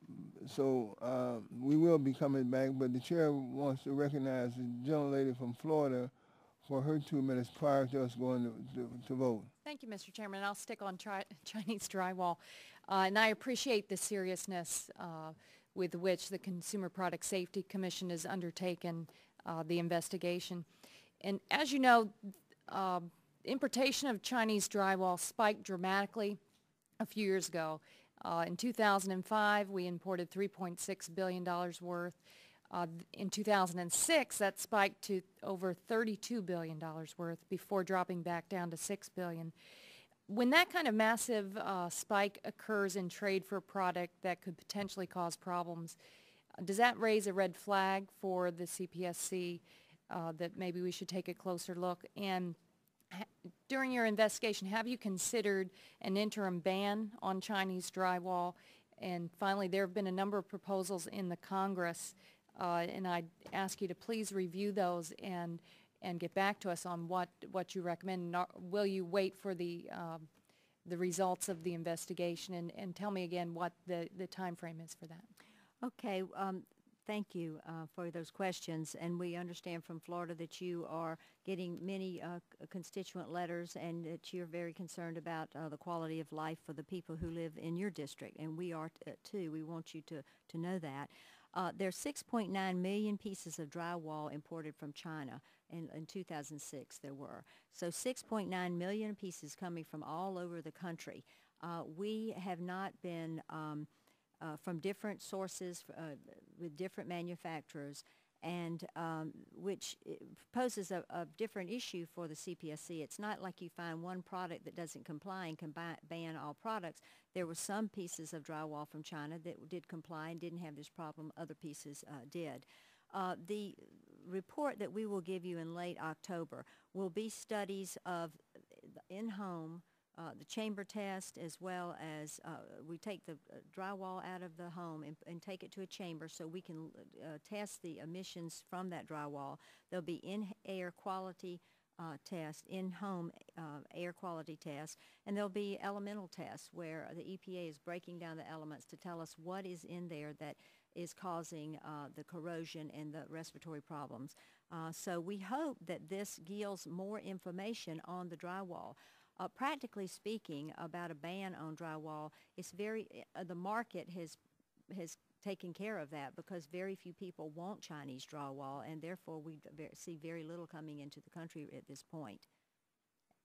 Speaker 1: So uh, we will be coming back, but the chair wants to recognize the gentlelady from Florida for her two minutes prior to us going to, to, to vote.
Speaker 9: Thank you, Mr. Chairman. I'll stick on <laughs> Chinese drywall. Uh, and I appreciate the seriousness uh, with which the Consumer Product Safety Commission has undertaken uh, the investigation. And as you know, uh, importation of Chinese drywall spiked dramatically a few years ago. Uh, in 2005, we imported $3.6 billion worth. Uh, in 2006, that spiked to over $32 billion worth before dropping back down to $6 billion. When that kind of massive uh, spike occurs in trade for a product that could potentially cause problems, does that raise a red flag for the CPSC uh, that maybe we should take a closer look? And during your investigation, have you considered an interim ban on Chinese drywall? And finally, there have been a number of proposals in the Congress, uh, and I'd ask you to please review those and, and get back to us on what, what you recommend. Will you wait for the, um, the results of the investigation? And, and tell me again what the, the timeframe is for that.
Speaker 15: Okay, um, thank you uh, for those questions, and we understand from Florida that you are getting many uh, constituent letters and that you're very concerned about uh, the quality of life for the people who live in your district, and we are t- uh, too. We want you to, to know that. Uh, there are 6.9 million pieces of drywall imported from China. In, in 2006, there were. So 6.9 million pieces coming from all over the country. Uh, we have not been um, uh, from different sources uh, with different manufacturers, and um, which poses a, a different issue for the CPSC. It's not like you find one product that doesn't comply and can buy, ban all products. There were some pieces of drywall from China that did comply and didn't have this problem. Other pieces uh, did. Uh, the report that we will give you in late October will be studies of in-home, uh, the chamber test as well as uh, we take the uh, drywall out of the home and, and take it to a chamber so we can uh, test the emissions from that drywall. There'll be in-air quality uh, test, in-home uh, air quality test, and there'll be elemental tests where the EPA is breaking down the elements to tell us what is in there that is causing uh, the corrosion and the respiratory problems. Uh, so we hope that this yields more information on the drywall. Uh, practically speaking, about a ban on drywall, it's very uh, the market has has taken care of that because very few people want Chinese drywall, and therefore we see very little coming into the country at this point.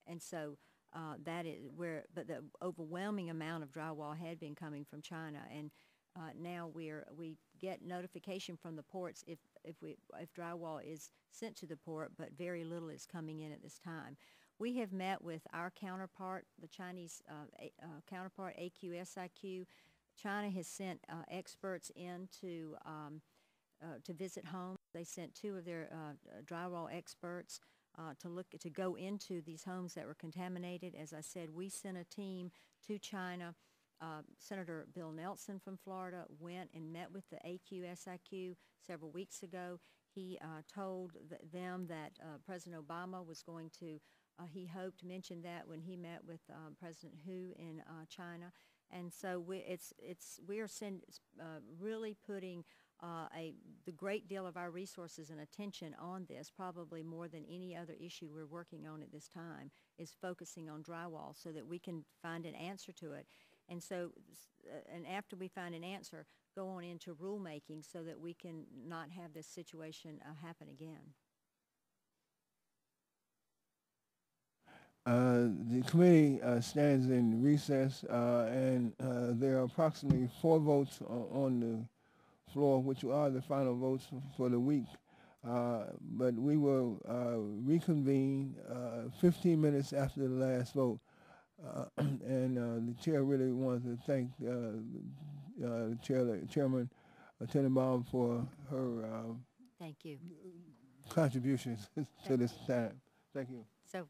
Speaker 15: And so uh, that is where, but the overwhelming amount of drywall had been coming from China, and uh, now we're we get notification from the ports if if we if drywall is sent to the port, but very little is coming in at this time. We have met with our counterpart, the Chinese uh, uh, counterpart AQSIQ. China has sent uh, experts in to um, uh, to visit homes. They sent two of their uh, drywall experts to look to go into these homes that were contaminated. As I said, we sent a team to China. Uh, Senator Bill Nelson from Florida went and met with the AQSIQ several weeks ago. He uh, told th- them that uh, President Obama was going to, uh, he hoped, mention that when he met with um, President Hu in uh, China. And so we, it's, it's, we are send, uh, really putting a, the great deal of our resources and attention on this, probably more than any other issue we're working on at this time, is focusing on drywall so that we can find an answer to it. And so, uh, and after we find an answer, go on into rulemaking so that we can not have this situation uh, happen again.
Speaker 1: Uh, The committee uh, stands in recess, uh, and uh, there are approximately four votes on the floor, which are the final votes for the week. But we will reconvene uh, 15 minutes after the last vote. Uh, <clears throat> And uh, the chair really wants to thank uh, uh, Chair- Chairman Tenenbaum for her
Speaker 15: Thank you.
Speaker 1: contributions <laughs> to this time. Thank you.
Speaker 15: So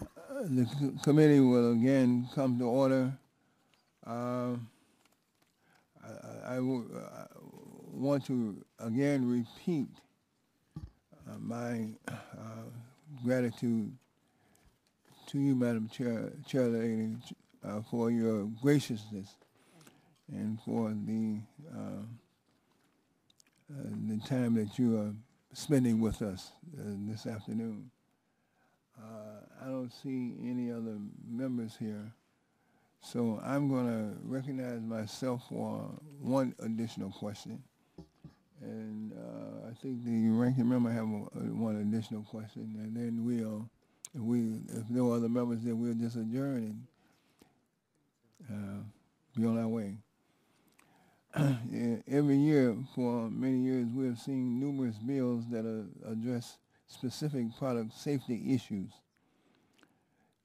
Speaker 1: Uh, The committee will again come to order. Um, I- I I w- I want to again repeat uh, my uh, gratitude to you, Madam Chair, Chair Lady, uh, for your graciousness and for the uh, uh, the time that you are spending with us uh, this afternoon. Uh, I don't see any other members here, so I'm going to recognize myself for one additional question. And uh, I think the ranking member have a, uh, one additional question, and then we'll, if we, if no other members, then we'll just adjourn and uh, be on our way. <clears throat> Every year, for many years, we have seen numerous bills that uh, address specific product safety issues.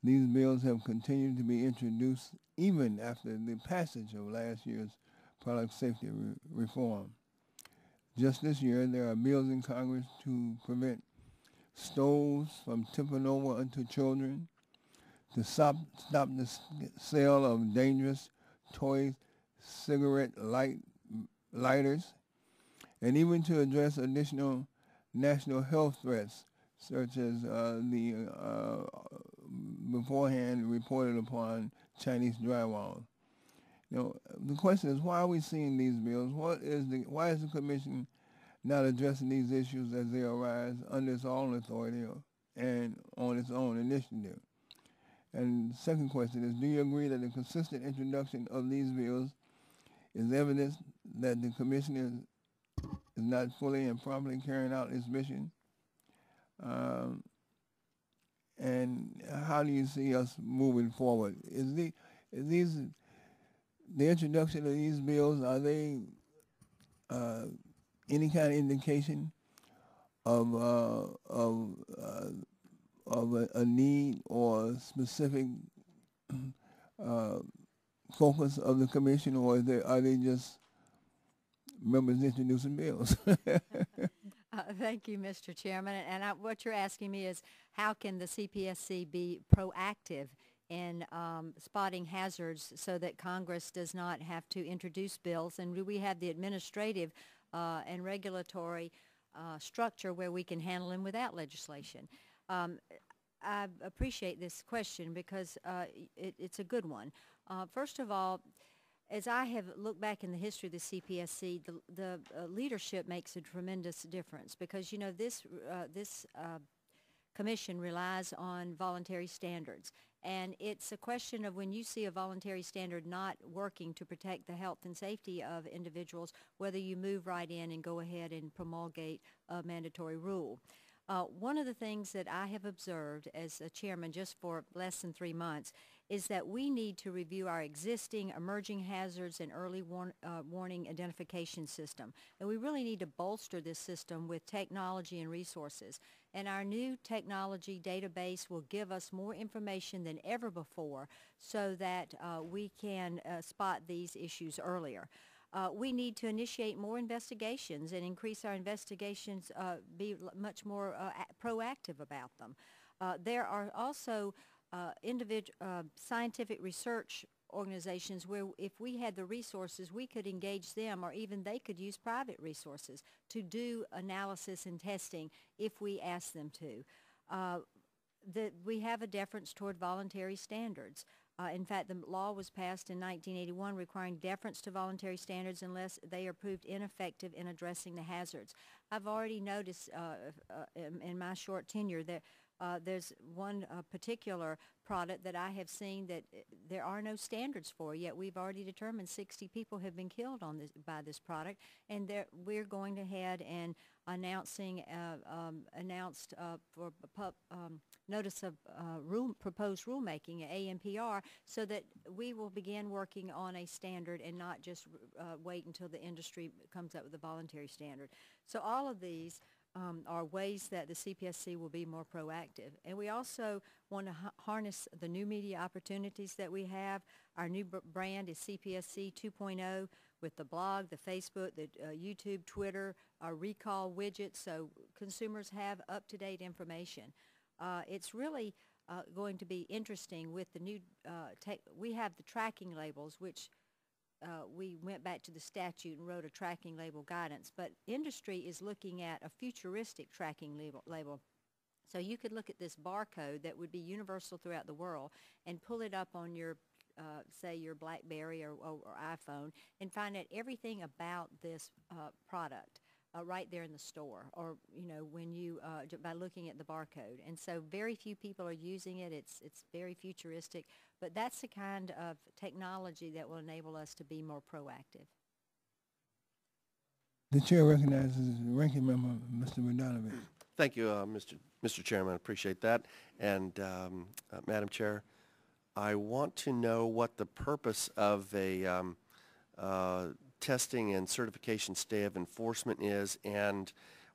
Speaker 1: These bills have continued to be introduced even after the passage of last year's product safety re- reform. Just this year, there are bills in Congress to prevent stoves from tipping over onto children, to stop, stop the sale of dangerous toys, cigarette light, lighters, and even to address additional national health threats, such as uh, the uh, beforehand reported upon Chinese drywall. You know, the question is, why are we seeing these bills? What is the, why is the commission not addressing these issues as they arise under its own authority and on its own initiative? And second question is, do you agree that the consistent introduction of these bills is evidence that the commission is, is not fully and properly carrying out its mission? Um, and how do you see us moving forward? Is the is these the introduction of these bills are they uh, any kind of indication of, uh, of, uh, of a, a need or specific <clears throat> uh, focus of the commission, or are they just members introducing bills? <laughs>
Speaker 15: Uh, Thank you, Mr. Chairman. And- I- what you're asking me is, how can the CPSC be proactive in um, spotting hazards so that Congress does not have to introduce bills? And we have the administrative uh, and regulatory uh, structure where we can handle them without legislation? Um, I appreciate this question because uh, it, it's a good one. Uh, first of all, as I have looked back in the history of the CPSC, the, the uh, leadership makes a tremendous difference because you know this uh, this uh, commission relies on voluntary standards, and it's a question of when you see a voluntary standard not working to protect the health and safety of individuals, whether you move right in and go ahead and promulgate a mandatory rule. Uh, one of the things that I have observed as a chairman just for less than three months is that we need to review our existing emerging hazards and early uh, warning identification system. And we really need to bolster this system with technology and resources. And our new technology database will give us more information than ever before so that uh, we can uh, spot these issues earlier. Uh, we need to initiate more investigations and increase our investigations, uh, be much more uh, proactive about them. Uh, there are also individ- uh, scientific research organizations where if we had the resources, we could engage them or even they could use private resources to do analysis and testing if we ask them to. Uh, we have a deference toward voluntary standards. Uh, in fact, the law was passed in 1981 requiring deference to voluntary standards unless they are proved ineffective in addressing the hazards. I've already noticed uh, uh, in, in my short tenure that uh, there's one uh, particular product that I have seen that uh, there are no standards for, yet we've already determined 60 people have been killed on this, by this product, and we're going ahead and announcing, uh, um, announced uh, for um, notice of uh, rule, proposed rulemaking, ANPR, so that we will begin working on a standard and not just uh, wait until the industry comes up with a voluntary standard. So all of these um, are ways that the CPSC will be more proactive. And we also want to ha- harness the new media opportunities that we have. Our new brand is CPSC 2.0 with the blog, the Facebook, the uh, YouTube, Twitter, our recall widget, so consumers have up-to-date information. Uh, it's really uh, going to be interesting with the new uh. We have the tracking labels, which uh, we went back to the statute and wrote a tracking label guidance, but industry is looking at a futuristic tracking label. label. So you could look at this barcode that would be universal throughout the world and pull it up on your, uh, say, your BlackBerry or, or, or iPhone and find out everything about this uh, product. Uh, right there in the store or you know when you uh, by looking at the barcode and so very few people are using it it's it's very futuristic but that's the kind of technology that will enable us to be more proactive
Speaker 1: The chair recognizes the ranking member, Mr. Radanovich.
Speaker 2: Thank you, uh, Mr. Mr. Chairman. I appreciate that. And um, uh, Madam Chair, I want to know what the purpose of a um, uh, testing and certification stay of enforcement is and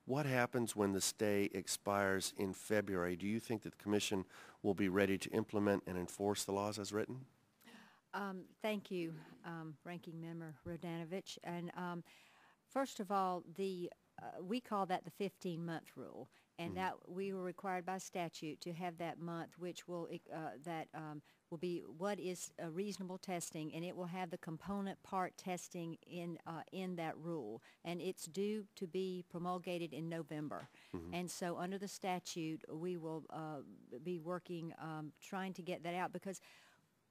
Speaker 2: what happens when the stay expires in February? Do you think that the Commission will be ready to implement and enforce the laws as written?
Speaker 15: Um, Thank you, um, Ranking Member Radanovich. And um, first of all, the, uh, we call that the 15-month rule. And that, we were required by statute to have that month, which will, uh, that um, will be what is a reasonable testing, and it will have the component part testing in, uh, in that rule. And it's due to be promulgated in November. And so under the statute, we will uh, be working, um, trying to get that out because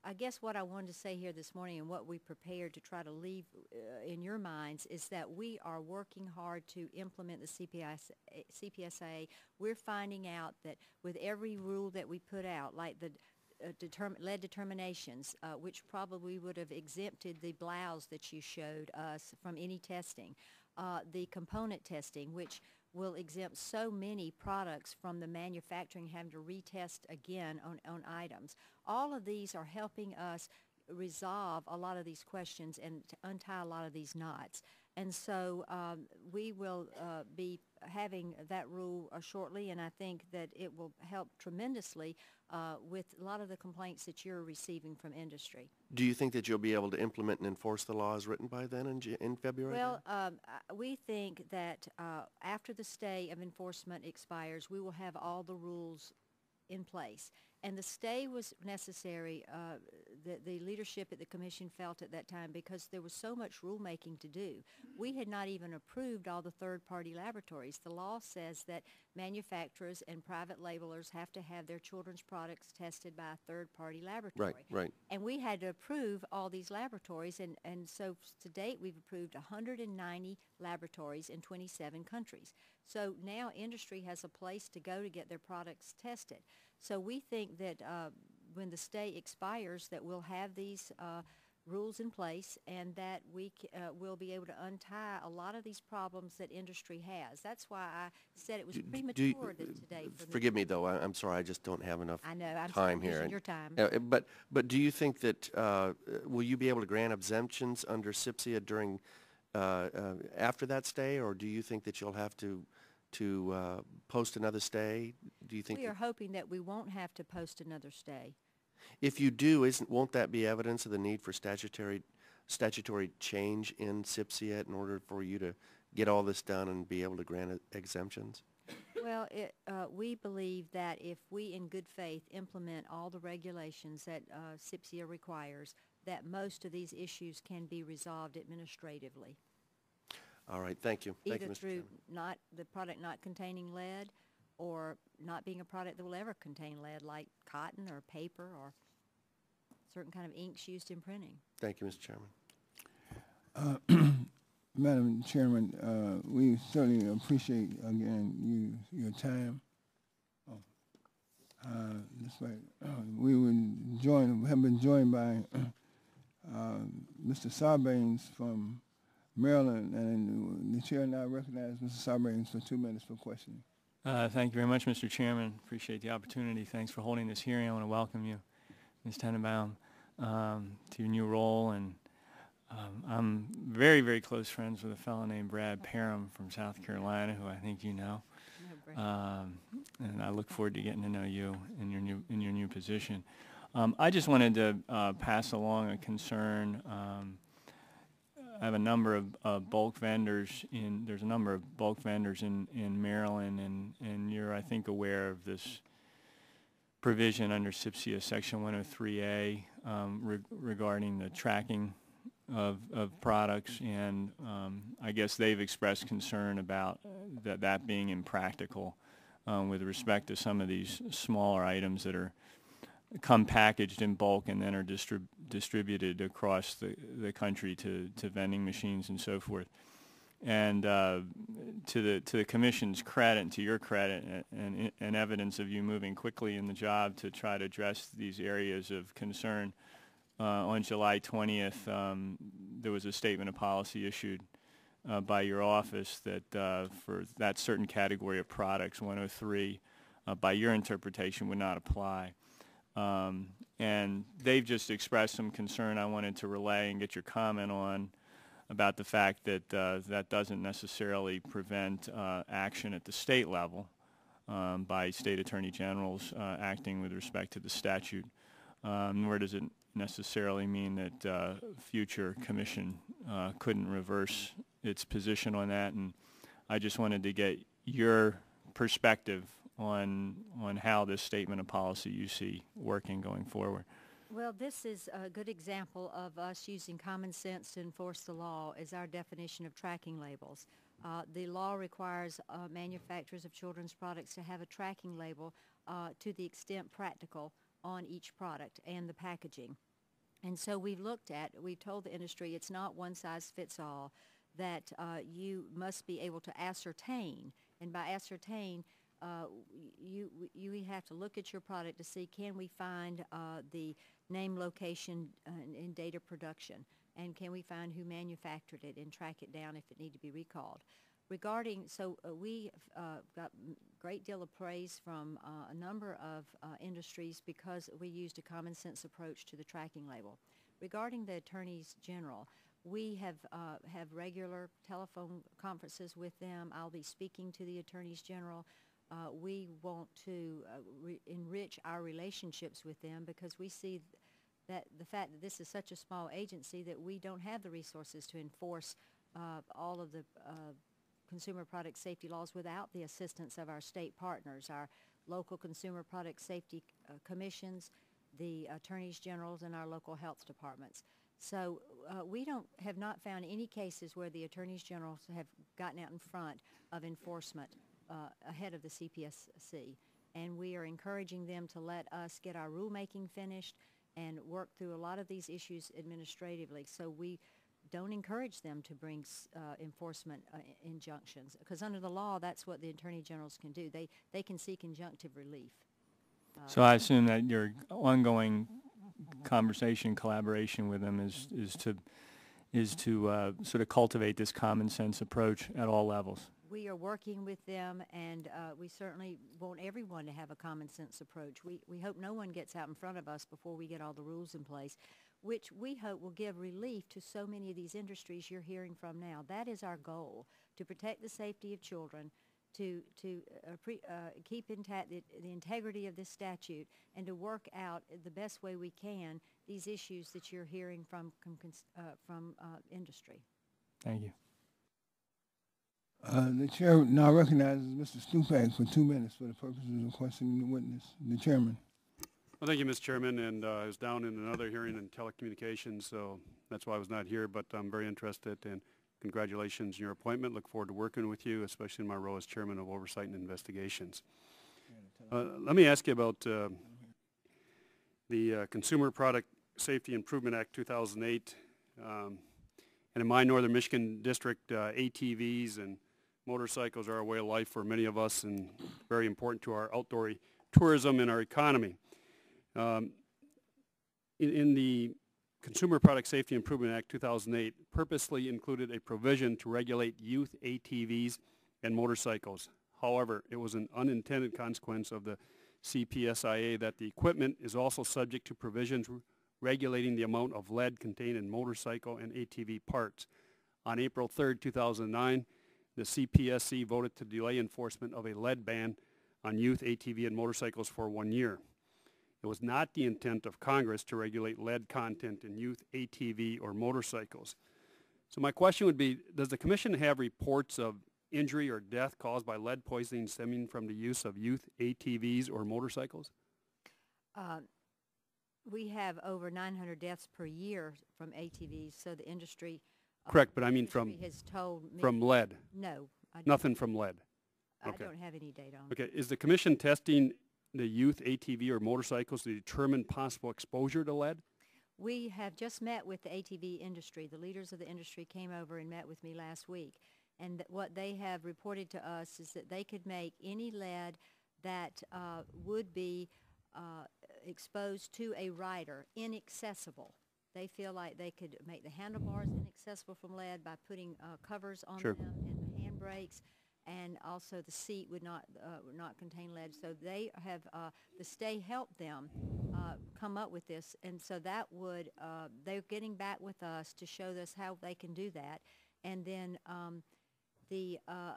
Speaker 15: I guess what I wanted to say here this morning and what we prepared to try to leave uh, in your minds is that we are working hard to implement the CPS, CPSA. We're finding out that with every rule that we put out, like the uh, lead determinations, uh, which probably would have exempted the blouse that you showed us from any testing, uh, the component testing, which will exempt so many products from the manufacturing having to retest again on, on items. All of these are helping us resolve a lot of these questions and to untie a lot of these knots. And so um, we will uh, be having that rule uh, shortly, and I think that it will help tremendously uh, with a lot of the complaints that you're receiving from industry.
Speaker 2: Do you think that you'll be able to implement and enforce the laws written by then in, in February?
Speaker 15: Well, um, we think that uh, after the stay of enforcement expires, we will have all the rules in place. And the stay was necessary, uh, the, the leadership at the commission felt at that time, because there was so much rulemaking to do. We had not even approved all the third-party laboratories. The law says that manufacturers and private labelers have to have their children's products tested by a third-party laboratory.
Speaker 2: Right, right.
Speaker 15: And we had to approve all these laboratories, and, and so to date, we've approved 190 laboratories in 27 countries. So now industry has a place to go to get their products tested. So we think that uh, when the stay expires, that we'll have these uh, rules in place and that we c- uh, will be able to untie a lot of these problems that industry has. That's why I said it was
Speaker 2: Do- do you-
Speaker 15: that today for.
Speaker 2: Forgive me, though, I- I'm sorry, I just don't have enough
Speaker 15: I know, I'm
Speaker 2: time here. and-
Speaker 15: your time.
Speaker 2: Uh, uh, But, but do you think that, uh, will you be able to grant exemptions under CPSIA during, uh, uh, after that stay? Or do you think that you'll have to, to uh, post another stay? Do you think,
Speaker 15: We are hoping that we won't have to post another stay.
Speaker 2: If you do, isn't, won't that be evidence of the need for statutory, statutory change in CPSIA in order for you to get all this done and be able to grant exemptions?
Speaker 15: Well, it, uh, we believe that if we in good faith implement all the regulations that uh, CPSIA requires, that most of these issues can be resolved administratively.
Speaker 2: All right, thank you. Thank you,
Speaker 15: Either through
Speaker 2: Chairman.
Speaker 15: not, the product not containing lead, or not being a product that will ever contain lead, like cotton or paper or certain kind of inks used in printing.
Speaker 2: Thank you, Mr. Chairman.
Speaker 1: Uh, <clears throat> Madam Chairman, uh, we certainly appreciate, again, you, your time. Oh, Uh, That's right. Uh, We were joined, have been joined by <clears throat> uh, Mr. Sarbanes from Maryland, and the chair now recognizes Mr. Sarbanes for two minutes for questioning.
Speaker 16: Uh, Thank you very much, Mr. Chairman. Appreciate the opportunity. Thanks for holding this hearing. I want to welcome you, Ms. Tenenbaum, um, to your new role. And um, I'm very, very close friends with a fellow named Brad Parham from South Carolina, who I think you know. Um, And I look forward to getting to know you in your new, in your new position. Um, I just wanted to uh, pass along a concern. um, I have a number of uh, bulk vendors in, there's a number of bulk vendors in, in Maryland, and, and you're, I think, aware of this provision under CPSIA Section 103A um, re- regarding the tracking of, of products, and um, I guess they've expressed concern about that, that being impractical um, with respect to some of these smaller items that are come packaged in bulk and then are distrib- distributed across the, the country to, to vending machines and so forth. And uh, to the to the commission's credit and to your credit and, and evidence of you moving quickly in the job to try to address these areas of concern, uh, on July 20th, um, there was a statement of policy issued uh, by your office that uh, for that certain category of products, 103, uh, by your interpretation, would not apply. Um, and they've just expressed some concern I wanted to relay and get your comment on about the fact that uh, that doesn't necessarily prevent uh, action at the state level um, by state attorney generals uh, acting with respect to the statute, um, nor does it necessarily mean that uh, future commission uh, couldn't reverse its position on that. And I just wanted to get your perspective on on how this statement of policy you see working going forward.
Speaker 15: Well, this is a good example of us using common sense to enforce the law as our definition of tracking labels. Uh, the law requires uh, manufacturers of children's products to have a tracking label uh, to the extent practical on each product and the packaging. And so we've looked at, we've told the industry it's not one size fits all, that uh, you must be able to ascertain, and by ascertain, uh, you, you have to look at your product to see can we find uh, the name, location, and, and date production, and can we find who manufactured it and track it down if it need to be recalled. Regarding, so uh, we uh, got great deal of praise from uh, a number of uh, industries because we used a common sense approach to the tracking label. Regarding the attorneys general, We have, have regular telephone conferences with them. I'll be speaking to the attorneys general. Uh, we want to uh, re- enrich our relationships with them because we see th- that the fact that this is such a small agency that we don't have the resources to enforce uh, all of the uh, consumer product safety laws without the assistance of our state partners, our local consumer product safety uh, commissions, the attorneys generals, and our local health departments. So uh, we don't have not found any cases where the attorneys generals have gotten out in front of enforcement uh, ahead of the CPSC. And we are encouraging them to let us get our rulemaking finished and work through a lot of these issues administratively. So we don't encourage them to bring uh, enforcement uh, injunctions because under the law, that's what the attorney generals can do. They they can seek injunctive relief. Uh,
Speaker 16: So I assume that your ongoing conversation, collaboration with them is, is to, is to uh, sort of cultivate this common sense approach at all levels.
Speaker 15: We are working with them, and uh, we certainly want everyone to have a common sense approach. We, we hope no one gets out in front of us before we get all the rules in place, which we hope will give relief to so many of these industries you're hearing from now. That is our goal, to protect the safety of children, to, to uh, pre, uh, keep intact the, the integrity of this statute, and to work out the best way we can these issues that you're hearing from, cons- uh, from uh, industry.
Speaker 16: Thank you.
Speaker 1: Uh, the chair now recognizes Mr. Stupak for two minutes for the purposes of questioning the witness. The chairman.
Speaker 17: Well, thank you, Mr. Chairman, and uh, I was down in another hearing in telecommunications, so that's why I was not here, but I'm very interested, and congratulations on your appointment. Look forward to working with you, especially in my role as Chairman of Oversight and Investigations. Uh, Let me ask you about uh, the uh, Consumer Product Safety Improvement Act 2008. Um, And in my northern Michigan district, uh, ATVs and motorcycles are a way of life for many of us and very important to our outdoor tourism and our economy. Um, in, in the Consumer Product Safety Improvement Act 2008 purposely included a provision to regulate youth ATVs and motorcycles. However, it was an unintended consequence of the CPSIA that the equipment is also subject to provisions regulating the amount of lead contained in motorcycle and ATV parts. On April 3, 2009, the CPSC voted to delay enforcement of a lead ban on youth ATV and motorcycles for one year. It was not the intent of Congress to regulate lead content in youth ATV or motorcycles. So my question would be, does the commission have reports of injury or death caused by lead poisoning stemming from the use of youth ATVs or motorcycles?
Speaker 15: Uh, We have over 900 deaths per year from ATVs, so the industry.
Speaker 17: Correct, but I mean from,
Speaker 15: has told me.
Speaker 17: from lead?
Speaker 15: No. I don't-
Speaker 17: Nothing from lead?
Speaker 15: I
Speaker 17: Okay.
Speaker 15: don't have any data on it.
Speaker 17: Okay, is the commission testing the youth ATV or motorcycles to determine possible exposure to lead?
Speaker 15: We have just met with the ATV industry. The leaders of the industry came over and met with me last week. And th- what they have reported to us is that they could make any lead that uh, would be uh, exposed to a rider inaccessible. They feel like they could make the handlebars inaccessible from lead by putting uh, covers on
Speaker 17: Sure.
Speaker 15: them and the handbrakes. And also the seat would not, uh, would not contain lead. So they have, uh, the stay helped them uh, come up with this. And so that would, uh, they're getting back with us to show us how they can do that. And then um, the uh,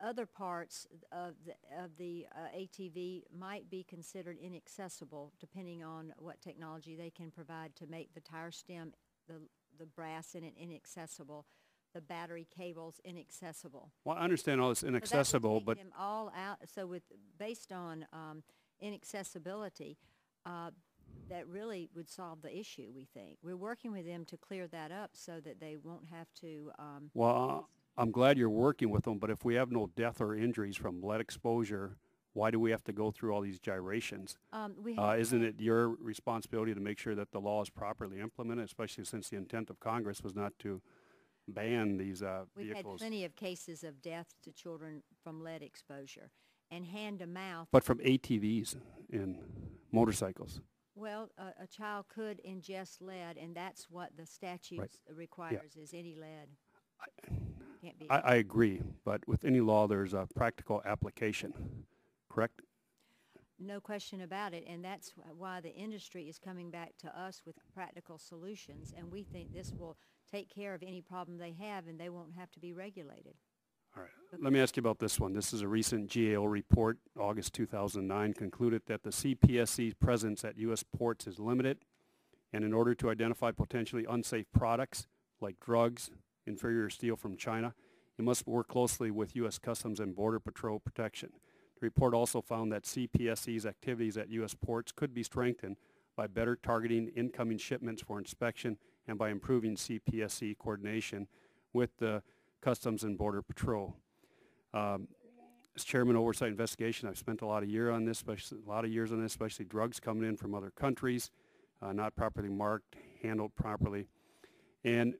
Speaker 15: other parts of the, of the uh, ATV might be considered inaccessible depending on what technology they can provide to make the tire stem, the, the brass in it inaccessible, the battery cables inaccessible.
Speaker 17: Well, I understand all this
Speaker 15: So
Speaker 17: inaccessible,
Speaker 15: take
Speaker 17: but
Speaker 15: them all out, so with, based on um, inaccessibility, uh, that really would solve the issue, we think. We're working with them to clear that up so that they won't have to, um,
Speaker 17: Well, I'm glad you're working with them, but if we have no death or injuries from lead exposure, why do we have to go through all these gyrations?
Speaker 15: um, we
Speaker 17: Uh, isn't it your responsibility to make sure that the law is properly implemented, especially since the intent of Congress was not to ban these uh,
Speaker 15: we've had
Speaker 17: vehicles?
Speaker 15: plenty of cases of death to children from lead exposure. And hand-to-mouth,
Speaker 17: But from ATVs and motorcycles.
Speaker 15: well, a, a child could ingest lead, and that's what the statute requires, is any lead. Can't be.
Speaker 17: I, I agree, but with any law, there's a practical application, correct?
Speaker 15: No question about it, and that's why the industry is coming back to us with practical solutions, and we think this will take care of any problem they have, and they won't have to be regulated.
Speaker 17: All right. Let me ask you about this one. This is a recent GAO report, August 2009, concluded that the CPSC's presence at U.S. ports is limited, and in order to identify potentially unsafe products like drugs, inferior steel from China, it must work closely with U.S. Customs and Border Patrol protection. The report also found that CPSC's activities at U.S. ports could be strengthened by better targeting incoming shipments for inspection and by improving CPSC coordination with the Customs and Border Patrol. Um, as chairman of oversight investigation, I've spent a lot of year on this, especially a lot of years on this, especially drugs coming in from other countries, uh, not properly marked, handled properly, and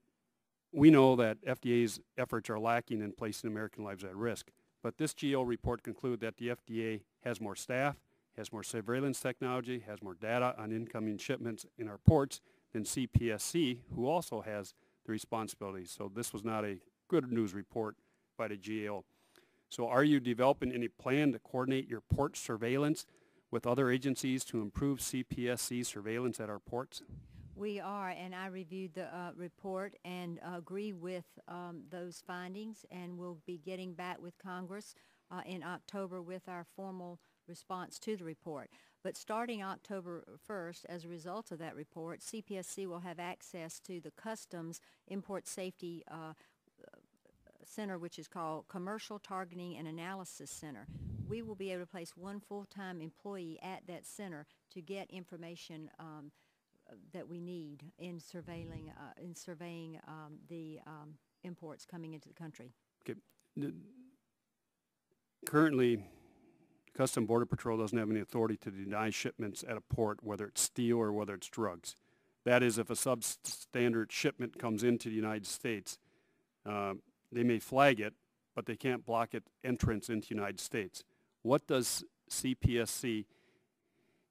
Speaker 17: we know that FDA's efforts are lacking in placing American lives at risk. But this GAO report concluded that the FDA has more staff, has more surveillance technology, has more data on incoming shipments in our ports than CPSC, who also has the responsibility. So this was not a good news report by the GAO. So are you developing any plan to coordinate your port surveillance with other agencies to improve CPSC surveillance at our ports?
Speaker 15: We are, and I reviewed the uh, report and uh, agree with um, those findings, and we'll be getting back with Congress uh, in October with our formal response to the report. But starting October 1st, as a result of that report, CPSC will have access to the Customs Import Safety uh, center, which is called Commercial Targeting and Analysis Center. We will be able to place one full-time employee at that center to get information um, that we need in surveilling, uh, in surveying um, the um, imports coming into the country.
Speaker 17: Okay. Currently, Custom Border Patrol doesn't have any authority to deny shipments at a port, whether it's steel or whether it's drugs. That is, if a substandard shipment comes into the United States, um, they may flag it, but they can't block it entrance into the United States. What does CPSC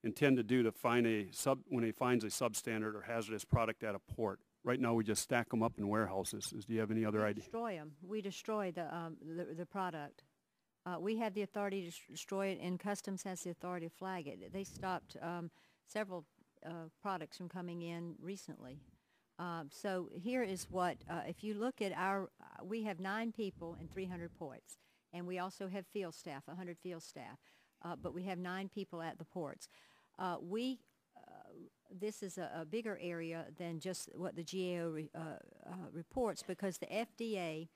Speaker 17: intend to do to find a sub, when he finds a substandard or hazardous product at a port? Right now, we just stack them up in warehouses. Is- Do you have any other idea?
Speaker 15: Destroy them. We destroy the, um, the, the product. Uh, we have the authority to destroy it, and Customs has the authority to flag it. They stopped um, several uh, products from coming in recently. Um, so here is what, uh, if you look at our, uh, we have nine people and 300 ports, and we also have field staff, 100 field staff, uh, but we have nine people at the ports. Uh, we, uh, this is a, a bigger area than just what the GAO re, uh, uh, reports because the FDA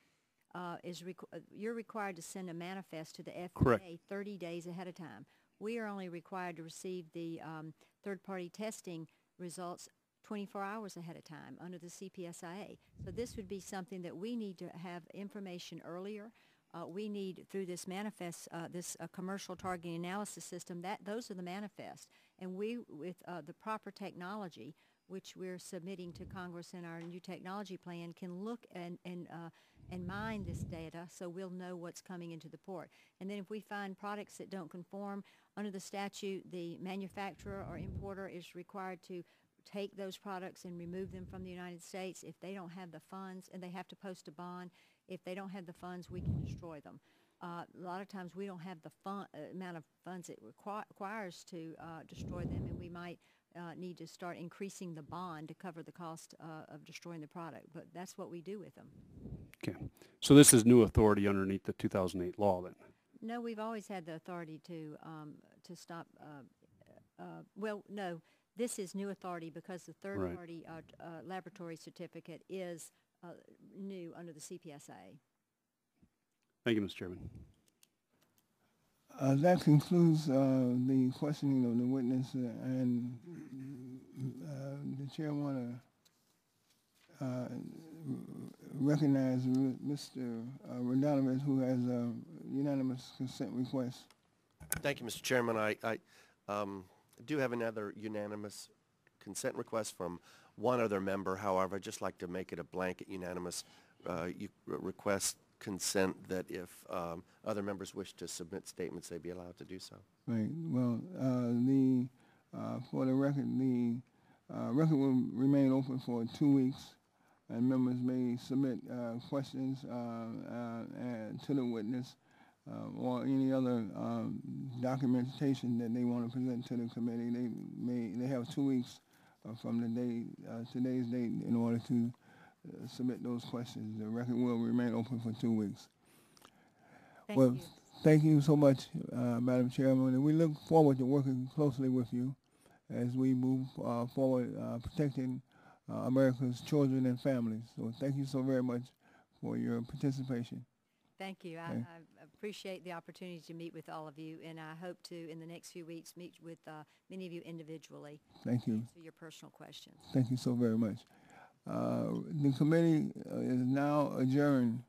Speaker 15: uh, is, requ- you're required to send a manifest to the FDA
Speaker 17: Correct.
Speaker 15: 30 days ahead of time. We are only required to receive the um, third-party testing results 24 hours ahead of time under the CPSIA. So this would be something that we need to have information earlier. Uh, we need through this manifest, uh, this uh, commercial targeting analysis system. That those are the manifests, and we with uh, the proper technology, which we're submitting to Congress in our new technology plan, can look and and uh, and mine this data, so we'll know what's coming into the port. And then if we find products that don't conform under the statute, the manufacturer or importer is required to take those products and remove them from the United States. If they don't have the funds, and they have to post a bond, if they don't have the funds, we can destroy them. Uh, a lot of times we don't have the fun, uh, amount of funds it requi- requires to uh, destroy them, and we might uh, need to start increasing the bond to cover the cost uh, of destroying the product. But that's what we do with them.
Speaker 17: Okay. So this is new authority underneath the 2008 law then?
Speaker 15: No, we've always had the authority to um, to stop. Uh, uh, well, no, this is new authority because the
Speaker 17: Right.
Speaker 15: third-party uh, uh, laboratory certificate is uh, new under the CPSA.
Speaker 17: Thank you, Mr. Chairman.
Speaker 1: Uh, that concludes uh, the questioning of the witness, uh, and uh, the chair want to uh, recognize Mr. uh, who has a unanimous consent request.
Speaker 2: Thank you, Mr. Chairman. I, I um, do have another unanimous consent request from one other member. However, I'd just like to make it a blanket unanimous uh, request consent that if um, other members wish to submit statements, they be allowed to do so.
Speaker 1: Right. Well, uh, the uh, for the record, the uh, record will remain open for two weeks, and members may submit uh, questions uh, to the witness or any other um, documentation that they want to present to the committee. They may, they have two weeks from the day, uh, today's date in order to uh, submit those questions. The record will remain open for two weeks.
Speaker 15: Thank
Speaker 1: Well,
Speaker 15: you.
Speaker 1: thank you so much, uh, Madam Chairman, and we look forward to working closely with you as we move uh, forward uh, protecting uh, America's children and families. So thank you so very much for your participation.
Speaker 15: Thank you. I. I appreciate the opportunity to meet with all of you, and I hope to, in the next few weeks, meet with uh, many of you individually.
Speaker 1: Thank you.
Speaker 15: For your personal questions.
Speaker 1: Thank you so very much. Uh, The committee uh, is now adjourned